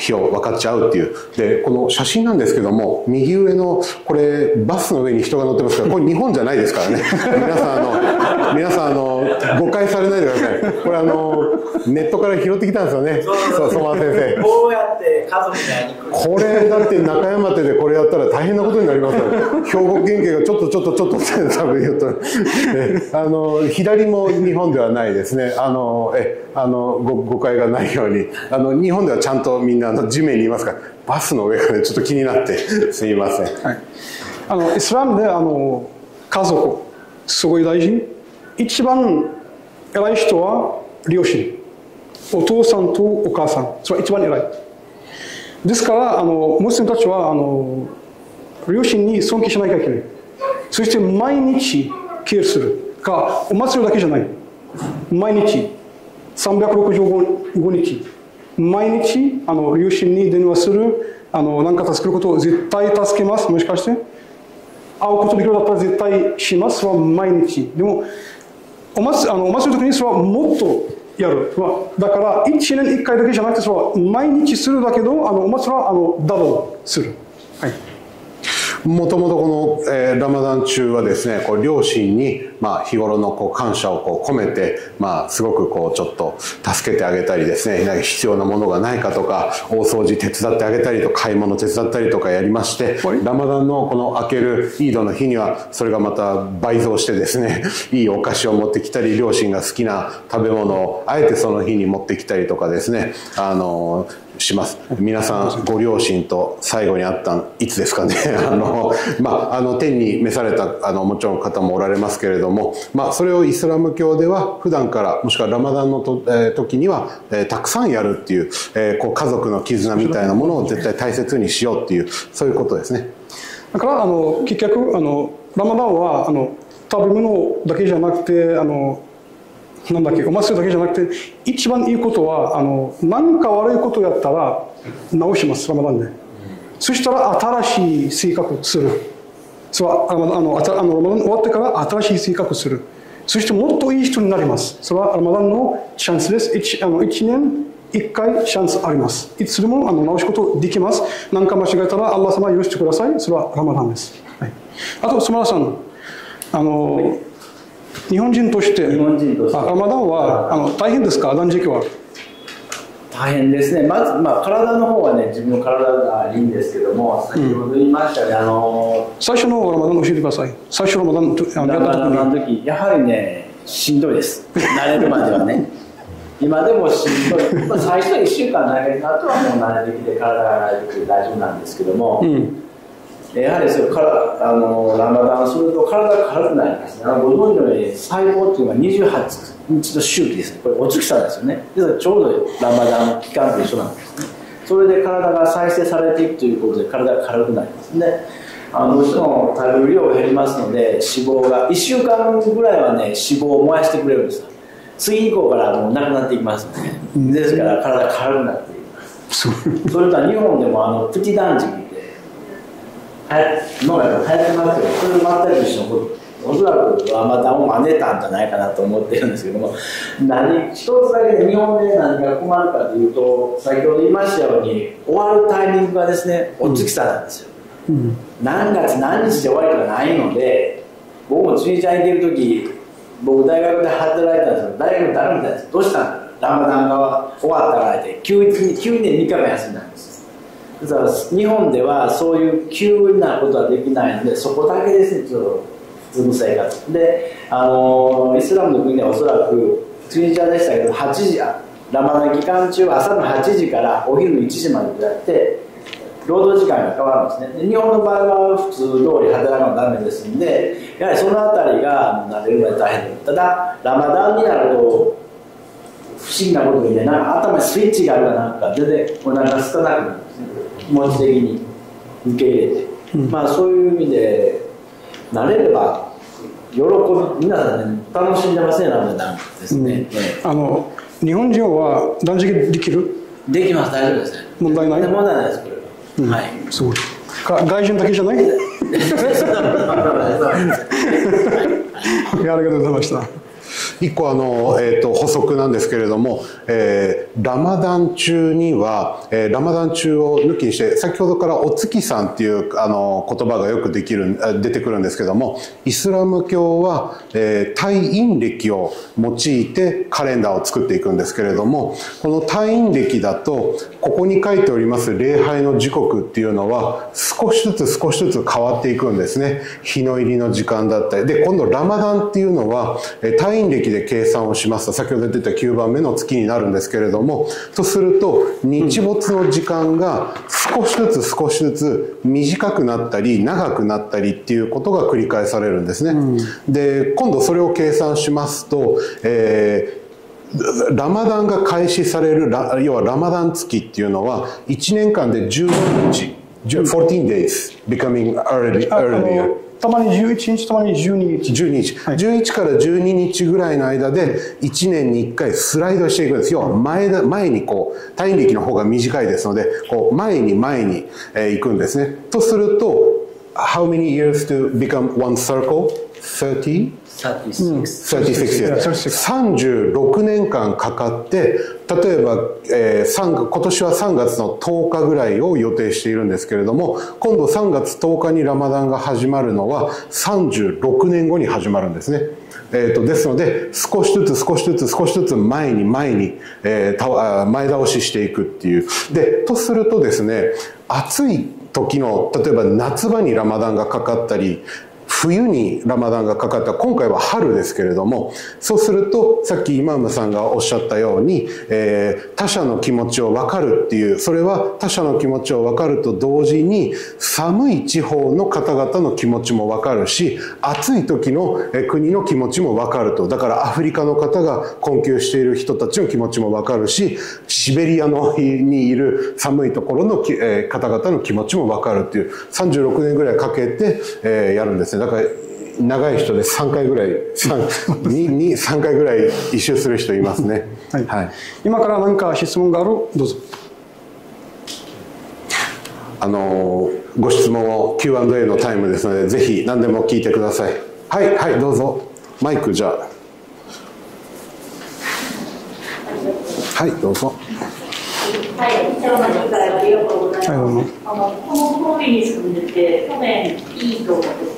日を分かっちゃうっていう。でこの写真なんですけども右上のこれバスの上に人が乗ってますからこれ日本じゃないですからね。皆さんあの皆さんあの誤解されないでください。これあのネットから拾ってきたんですよね。そう相馬先生。こうやって家族にこれだって中山手でこれやったら大変なことになりますよ。兵庫県警がちょっとちょっとちょっとって多分言うと、あの左も日本ではないですね。あのえあのご誤解がないように。あの日本ではちゃんとみんなの地面にいますから。バスの上がねちょっと気になってすみません、はい、あのイスラムであの家族すごい大事一番偉い人は両親。お父さんとお母さん。それは一番偉い。ですからあのムスリムたちはあの両親に尊敬しなきゃいけないそして毎日ケアするかお祭りだけじゃない。毎日365日毎日あの両親に電話するあの何か助けることを絶対助けます。もしかして会うことできるだったら絶対します。は毎日。でもお祭あのお祭りの時にそれはもっとやる。だから1年1回だけじゃなくてそれは毎日するだけどあのお祭りはあのダブルする。はい。もともとこの、えー、ラマダン中はですねこう両親に、まあ、日頃のこう感謝をこう込めて、まあ、すごくこうちょっと助けてあげたりですね必要なものがないかとか大掃除手伝ってあげたりと買い物手伝ったりとかやりましてラマダンのこの開けるイードの日にはそれがまた倍増してですね いいお菓子を持ってきたり両親が好きな食べ物をあえてその日に持ってきたりとかですねあのします。皆さんご両親と最後に会ったいつですかね。あの、まあ、あの天に召されたあのもちろん方もおられますけれども、まあ、それをイスラム教では普段からもしくはラマダンのと、えー、時には、えー、たくさんやるっていう,、えー、こう家族の絆みたいなものを絶対大切にしようっていうそういうことですね。だからあの結局あのラマダンはあの食べ物だけじゃなくてあのなんだっけお祭りだけじゃなくて一番いいことはあの何か悪いことやったら直しますラマダンで、そしたら新しい性格する。それはあのあのあのラマダン終わってから新しい性格する。そしてもっといい人になります。それはラマダンのチャンスです。1, あの1年1回チャンスあります。いつでもあの直すことできます。何か間違えたらアッラ様許してください。それはラマダンです、はい。あと島田さん。あの、日本人として。日本人として。ラマダンはあの大変ですか？断食は大変ですね。まず、まあ、体の方はね自分の体がいいんですけども先ほど言いましたね、うん、あの最初のラマダン教えてください。最初のラマダンラマダンの時やはりねしんどいです。慣れるまではね。今でもしんどい、まあ、最初1週間慣れるあとはもう慣れてきて体が慣れてきて大丈夫なんですけども、うん。やはりそれからあのラマダンすると体が軽くなります。ねご存知のように細胞っていうのは28日の周期です。ねこれお月さんですよね。でちょうどラマダの期間と一緒なんですね。それで体が再生されていくということで体が軽くなりますね。あのどうしても食べる量が減りますので脂肪が1週間ぐらいはね脂肪を燃やしてくれるんです次以降からもうなくなっていきますねで。すから体が軽くなっていきます。それとは日本でもあのプチ断食のが流行ってますけどそれ全く一緒のことおそらくラマダンを真似たんじゃないかなと思ってるんですけども何一つだけで日本で何が困るかというと先ほど言いましたように終わるタイミングがですねお月さなんですよ、うん、何月何日で終わりとかないので僕も釣りちゃん行ってる時僕大学で働いたんですけど大学誰みたいですどうしたん？ラマダンが終わったからって急に急に3日間休みなんですだから日本ではそういう急なことはできないのでそこだけですねちょっと普通の生活。であのイスラムの国ではおそらくチュニジアでしたけど8時ラマダン期間中は朝の8時からお昼の1時までやって労働時間が変わるんですね。日本の場合は普通通り働くのはダメですんでやはりその辺りが慣れるまで大変ただラマダンになると不思議なことにねなんか頭にスイッチがあるかなんか全然お腹空かなくなるんですね。気持ち的に受け入れて、うん、まあそういう意味で慣れれば喜び皆さんね楽しんでますねラーメンですね、うん、あの日本人は断食できる？できます。大丈夫です。ね問題ない？問題ないですこれは、うん、はい。すごい。か外人だけじゃない？ありがとうございました一個あの、えーと、補足なんですけれども、えー、ラマダン中には、えー、ラマダン中を抜きにして先ほどからお月さんっていうあの言葉がよくできる出てくるんですけどもイスラム教は、えー、退院暦を用いてカレンダーを作っていくんですけれどもこの退院暦だとここに書いております礼拝の時刻っていうのは少しずつ少しずつ変わっていくんですね。日の入りの時間だったり。で今度ラマダンっていうのは退院暦で計算をします。と先ほど出た9番目の月になるんですけれどもとすると日没の時間が少しずつ少しずつ短くなったり長くなったりっていうことが繰り返されるんですね。うん、で今度それを計算しますと、えーラマダンが開始される要はラマダン月っていうのは1年間で14日14 days becoming early, earlier たまに11日たまに12日。12日、はい、11から12日ぐらいの間で1年に1回スライドしていくんです。要は前だ前にこう単力の方が短いですのでこう前に前に、えー、行くんですね。とすると How many years to become one circle? 30? 36, 36年間かかって例えば、えー、今年は3月の10日ぐらいを予定しているんですけれども今度3月10日にラマダンが始まるのは36年後に始まるんですね。えーと、ですので少しずつ少しずつ少しずつ前に前に、えー、前倒ししていくっていう。でとするとですね暑い時の例えば夏場にラマダンがかかったり冬にラマダンがかかった今回は春ですけれどもそうするとさっきイマムさんがおっしゃったように、えー、他者の気持ちを分かるっていうそれは他者の気持ちを分かると同時に寒い地方の方々の気持ちも分かるし暑い時の国の気持ちも分かるとだからアフリカの方が困窮している人たちの気持ちも分かるしシベリアのにいる寒いところの、えー、方々の気持ちも分かるっていう36年ぐらいかけて、えー、やるんですね。だから長い人で3回ぐらい 3, 3 回ぐらい一周する人いますね、はい、はい、今から何か質問がある？どうぞ。あのご質問を Q&A のタイムですのでぜひ何でも聞いてください。はいはいどうぞ。マイクじゃあ。はいどうぞ。はい、一応の理解ありがとうございます。あのこの通りに住んでて、去年いいと思うん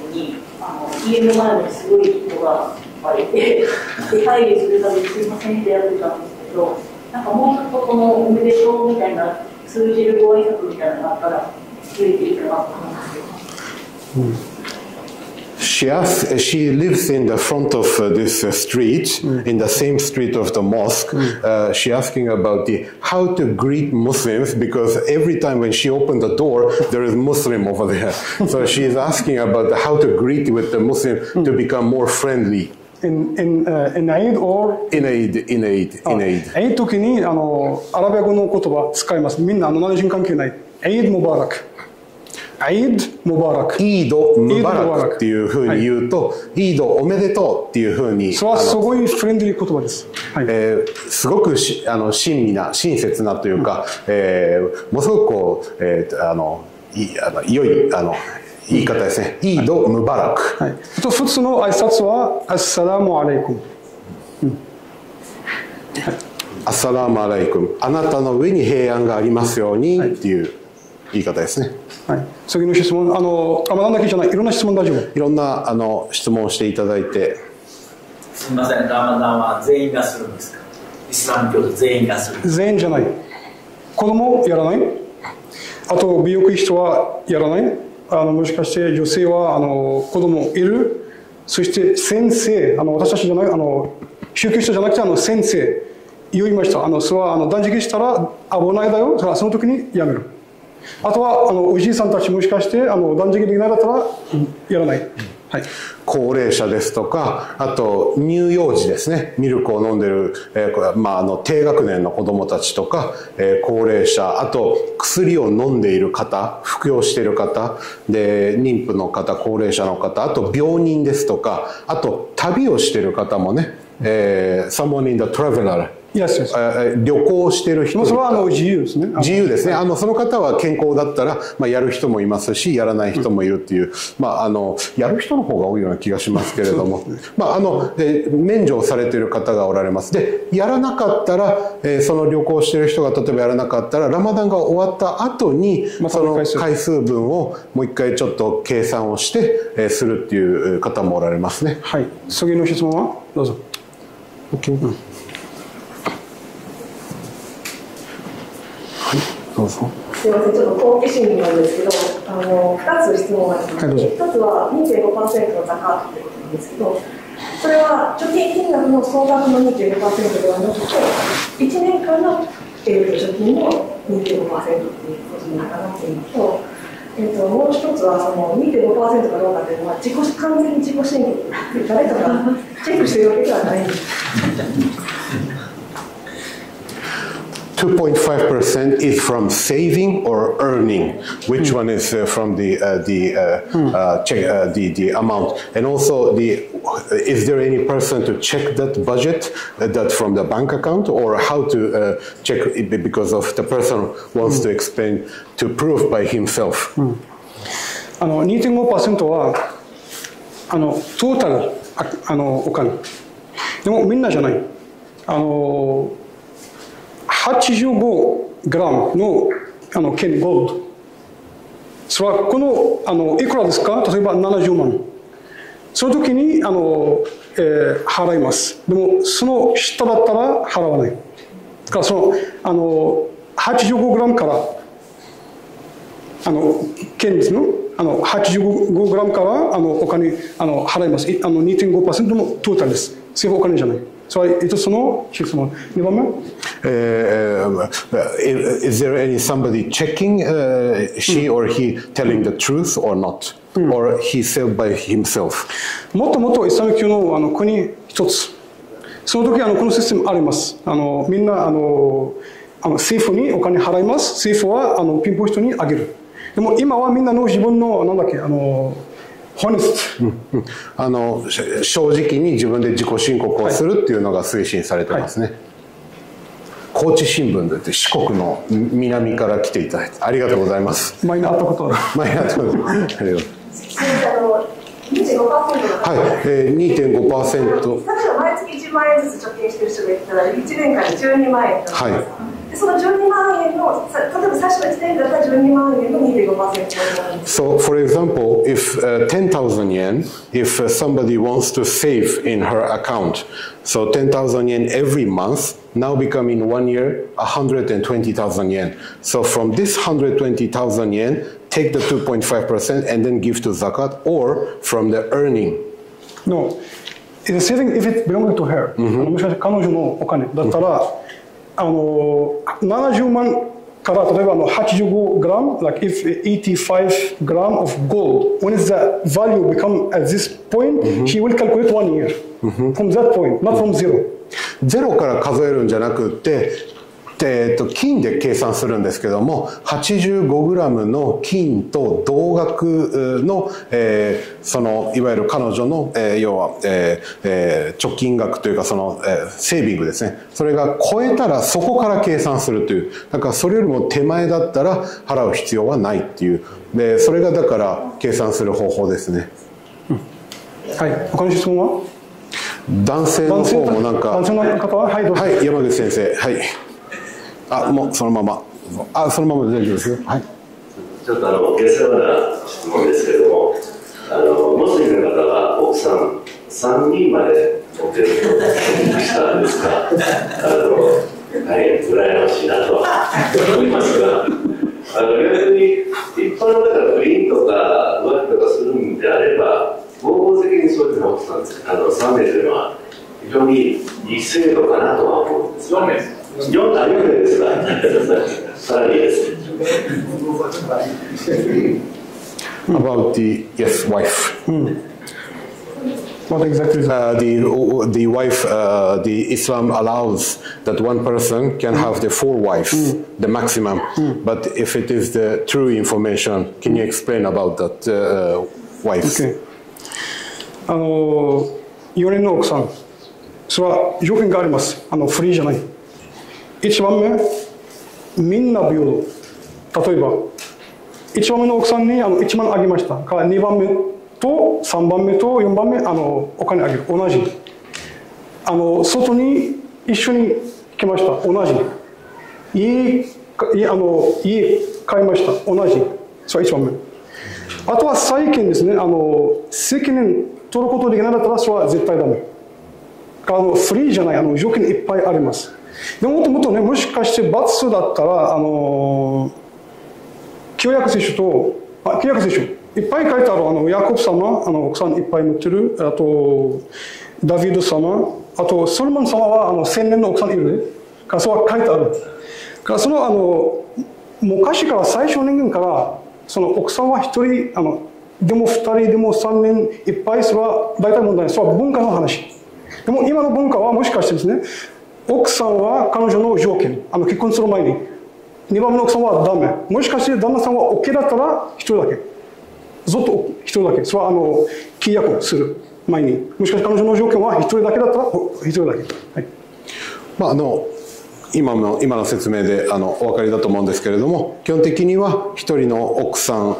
ですにあの家の前にすごい人がいてで会議するたびにすみませんってやってたんですけどなんかもうちょっとこのおめでとうみたいな通じるご挨拶みたいなのがあったら増えていいかなと思います。うん She asks, she lives in the front of uh, this uh, street, mm. in the same street of the mosque. Mm. Uh, she asking about the how to greet Muslims because every time when she opened the door, there is Muslim over there. so she is asking about the, how to greet with the Muslim mm. to become more friendly. in in uh, in Eid or in Eid in Eid in Eid. Eid 時にあのアラビア語の言葉使います。みんなあの何人関係ない。Eid Mubarak。 イード・ムバラク。イード・ムバラクっていうふうに言うと、はい、イードおめでとうっていうふうに。それはすごいフレンドリー言葉です。はい、えー、すごくしあの親身な、親切なというか、うん、えー、ものすごくこう、えー、あの、いあの良い、あの、言い方ですね。イード・ムバラク。はい。と、普通の挨拶は、アッサラムアレイクム。うん。アッサラムアレイクム。あなたの上に平安がありますようにっていう言い方ですね。はい、次の質問、あの、あ、まだけじゃない、いろんな質問大丈夫？いろんな、あの、質問をしていただいて。すみません、ラマダンは全員がするんですか？イスラム教徒全員がする。全員じゃない。子供やらない？あと、美容師はやらない？あの、もしかして女性は、あの、子供いる？そして先生、あの、私たちじゃない、あの、宗教者じゃなくて、あの、先生。言いました。あの、それは、あの、断食したら危ないだよ。その時にやめる。あとはあのおじいさんたちもしかしてあの断食できないだったらやらない、はい、高齢者ですとかあと乳幼児ですね。ミルクを飲んでる、えーまあ、あの低学年の子どもたちとか、えー、高齢者あと薬を飲んでいる方服用している方で妊婦の方高齢者の方あと病人ですとかあと旅をしている方もね、えー、someone in the traveler Yes, yes. 旅行してる人。それはあの自由ですね。自由ですね。あのその方は健康だったら、まあ、やる人もいますしやらない人もいるっていう、うん、まあ、あのやる人の方が多いような気がしますけれども、まあ、あので免除されている方がおられます。でやらなかったら、えー、その旅行してる人が例えばやらなかったらラマダンが終わった後に、まあ、その回数。分をもう一回ちょっと計算をして、えー、するっていう方もおられますね。はい。次の質問は？どうぞ。OK、うんどうぞ。すみません、ちょっと好奇心なんですけど、あの2つ質問がありまして、1つは2.5%の高ということなんですけど、それは貯金金額の総額の2.5%ではなくて、1年間の、えー、貯金の2.5%ということになるかなというのと、えーと、もう一つはその2.5%かどうかというのは自己完全に自己申告誰かがチェックしているわけではないんです。2.5% is from saving or earning. Which mm. one is uh, from the uh, the mm. check, the the amount? And also the is there any person to check that budget that from the bank account or how to check it because of the person wants to explain to prove by himself. あの2.5%はあのトータルああのお金でもみんなじゃないあの 85グラムのあの剣ゴールド。それはこのあのいくらですか？例えば70万。その時にあの、えー、払います。でもその下だったら払わない。だからそのあの85グラムからあの剣ですのあの85グラムからあのお金あの払います。あの2.5%のトータルです。全部お金じゃない。それ一つの質問2番目 Uh, is there any somebody checking uh, she or he telling the truth or not? Or he said by himself? もっともっとイスラム教のあの国一つ。その時あのこのシステムあります。あのみんなあのあの政府にお金払います。政府はあのピンポイントにあげる。でも今はみんなの自分のなんだっけあのホネスト、うん、あの正直に自分で自己申告をするっていうのが推進されてますね。はいはい高知新聞でって四国の南から来ていただいてありがとうございます。前に会ったことある。前に会ったことありがとう。はい、えー、2.5%。例えば毎月1万円ずつ貯金してる人がいたら1年間で12万円はい。その12万円の、例えば最初の時点だったら12万円の2.5%。So, for example, if uh, 10,000 yen, if uh, somebody wants to save in her account, so 10,000 yen every month, now become in one year 120,000 yen. So from this 120,000 yen, take the 2.5% and then give to zakat, or from the earning. No. It's saving if it belongs to her、mm hmm. もしかして彼女のお金だったら、 あの70万から例えばあの85 gram, like if 85 gram of gold, when is the value become at this point, mm hmm. she will calculate one year mm hmm. from that point, not from zero. ゼロから数えるんじゃなくてえー、と金で計算するんですけども 85g の金と同額の、えー、そのいわゆる彼女の、えー、要は、えーえー、貯金額というかその、えー、セービングですね。それが超えたらそこから計算するというだからそれよりも手前だったら払う必要はないっていう。でそれがだから計算する方法ですね、うん、はい。他の質問は？男性の方もなんか男性の方は？はい、はい、山口先生。はいあもうそのまま。あそのままで大丈夫ですよ。はい。ちょっとあの下世話な質問ですけれどもあのモスリムの方が奥さん3人までお手をしたんですがあの大変羨ましいなと思いますがあの逆に一般の方が不倫とか浮気とかするんであれば合法的にそういうの奥さんあの3名というのは非常にいい制度かなとは思うんですよね。4あ4名ですが、さらにです。About the yes wife. Hmm. What exactly is uh, the the wife uh, the Islam allows that one person can have the four wives, mm. the maximum. Mm. But if it is the true information, can you explain about that uh, wife? Okay. あの4人の奥さん、それは条件があります。あのフリーじゃない。 1番目みんな平等例えば1番目の奥さんにあの1万あげました。から2番目と3番目と4番目あのお金あげる。同じ。あの外に一緒に来ました。同じ。家あの家買いました。同じ。それ1番目。あとは債権ですね。あの責任取ることできなかったらそれは絶対ダメ。あのフリーじゃない。あの条件いっぱいあります。でもっともっとねもしかして罰だったらあの旧約聖書とあ旧約聖書。いっぱい書いてあるあのヤコブ様あの奥さんいっぱい持ってる。あとダビデ様。あとソロモン様はあの千年の奥さんいるね。からそれは書いてある。からそのあの昔から最初人間からその奥さんは一人あのでも二人でも三年いっぱいそれは大体問題ない。それは文化の話。でも今の文化はもしかしてですね奥さんは彼女の条件。あの結婚する前に。2番目の奥さんはダメ。もしかして旦那さんは OK だったら1人だけ。ずっと1人だけ。それはあの契約する前に。もしかして彼女の条件は1人だけだったら1人だけ、はい、まああの今の今の説明であのお分かりだと思うんですけれども基本的には一人の奥さん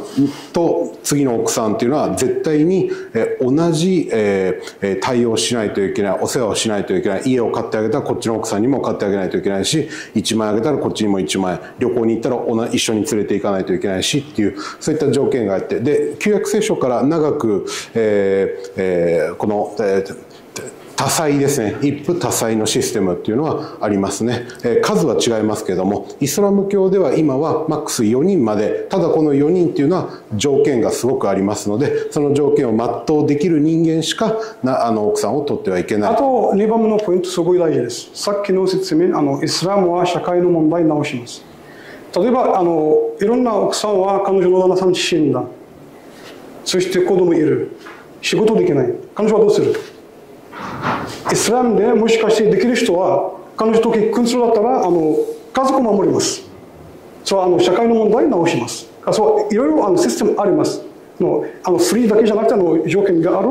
と次の奥さんっていうのは絶対に同じ対応しないといけないお世話をしないといけない家を買ってあげたらこっちの奥さんにも買ってあげないといけないし1万円あげたらこっちにも1万円旅行に行ったら一緒に連れて行かないといけないしっていうそういった条件があって。で旧約聖書から長く、えーえー、この、えー多彩ですね。一夫多妻のシステムっていうのはありますね、えー、数は違いますけどもイスラム教では今はマックス4人までただこの4人っていうのは条件がすごくありますのでその条件を全うできる人間しかなあの奥さんを取ってはいけない。あと2番目のポイントすごい大事です。さっきの説明あのイスラムは社会の問題直します。例えばあのいろんな奥さんは彼女の旦那さん死んだ。そして子供いる。仕事できない。彼女はどうする？イスラムでもしかしてできる人は彼女と結婚するだったらあの家族を守ります。それはあの社会の問題を直します。そういろいろあのシステムあります。のあのフリーだけじゃなくてあの条件がある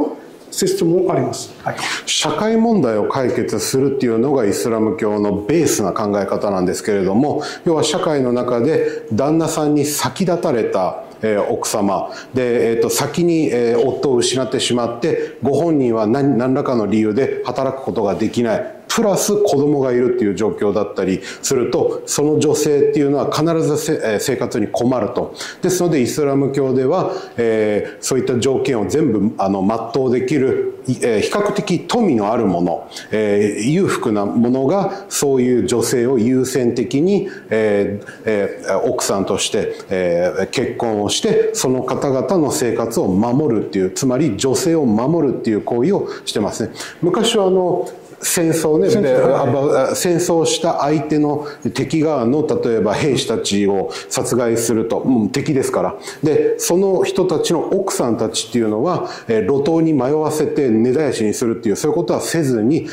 システムもあります、はい、社会問題を解決するっていうのがイスラム教のベースな考え方なんですけれども要は社会の中で旦那さんに先立たれたえー、奥様。で、えーと、先に、えー、夫を失ってしまってご本人は何らかの理由で働くことができない。プラス子供がいるっていう状況だったりするとその女性っていうのは必ず生活に困ると。ですのでイスラム教では、えー、そういった条件を全部あの全うできる、えー、比較的富のあるもの、えー、裕福なものがそういう女性を優先的に、えーえー、奥さんとして、えー、結婚をしてその方々の生活を守るっていうつまり女性を守るっていう行為をしてますね。昔はあの戦争ねで戦争した相手の敵側の例えば兵士たちを殺害すると、うん、敵ですから。でその人たちの奥さんたちっていうのは、えー、路頭に迷わせて根絶やしにするっていうそういうことはせずに必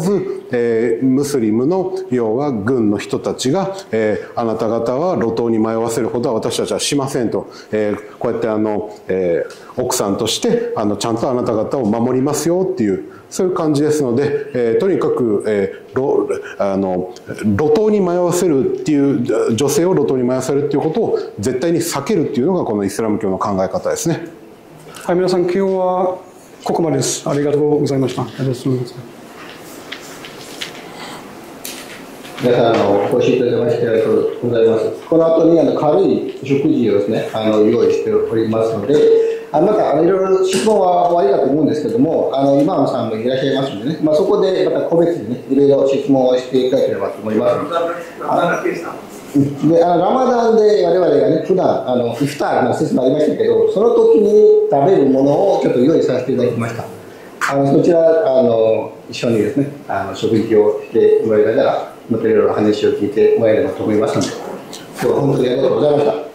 ず、えー、ムスリムの要は軍の人たちが、えー、あなた方は路頭に迷わせることは私たちはしませんと、えー、こうやってあの、えー、奥さんとしてあのちゃんとあなた方を守りますよっていうそういう感じですので、えー、とにかく、えー、あの路頭に迷わせるっていう女性を路頭に迷わせるっていうことを絶対に避けるっていうのがこのイスラム教の考え方ですね。はい、皆さん今日はここまでです。ありがとうございました。ありがとうございます。皆さん、あの、お越しいただきましてありがとうございます。この後に、あの、軽い食事をですね、あの、用意しておりますので、あまたあのいろいろ質問は終わりだと思うんですけども、あの今野さんもいらっしゃいますのでね、まあ、そこでまた個別にね、いろいろ質問をしていただければと思います。であのラマダンで我々がね、普段あのイフターの説もありましたけど、その時に食べるものをちょっと用意させていただきました。あのそちらあの一緒にですね、あの食事をしてもらいながら、またいろいろ話を聞いてもらえればと思いますので、今日は本当にありがとうございました。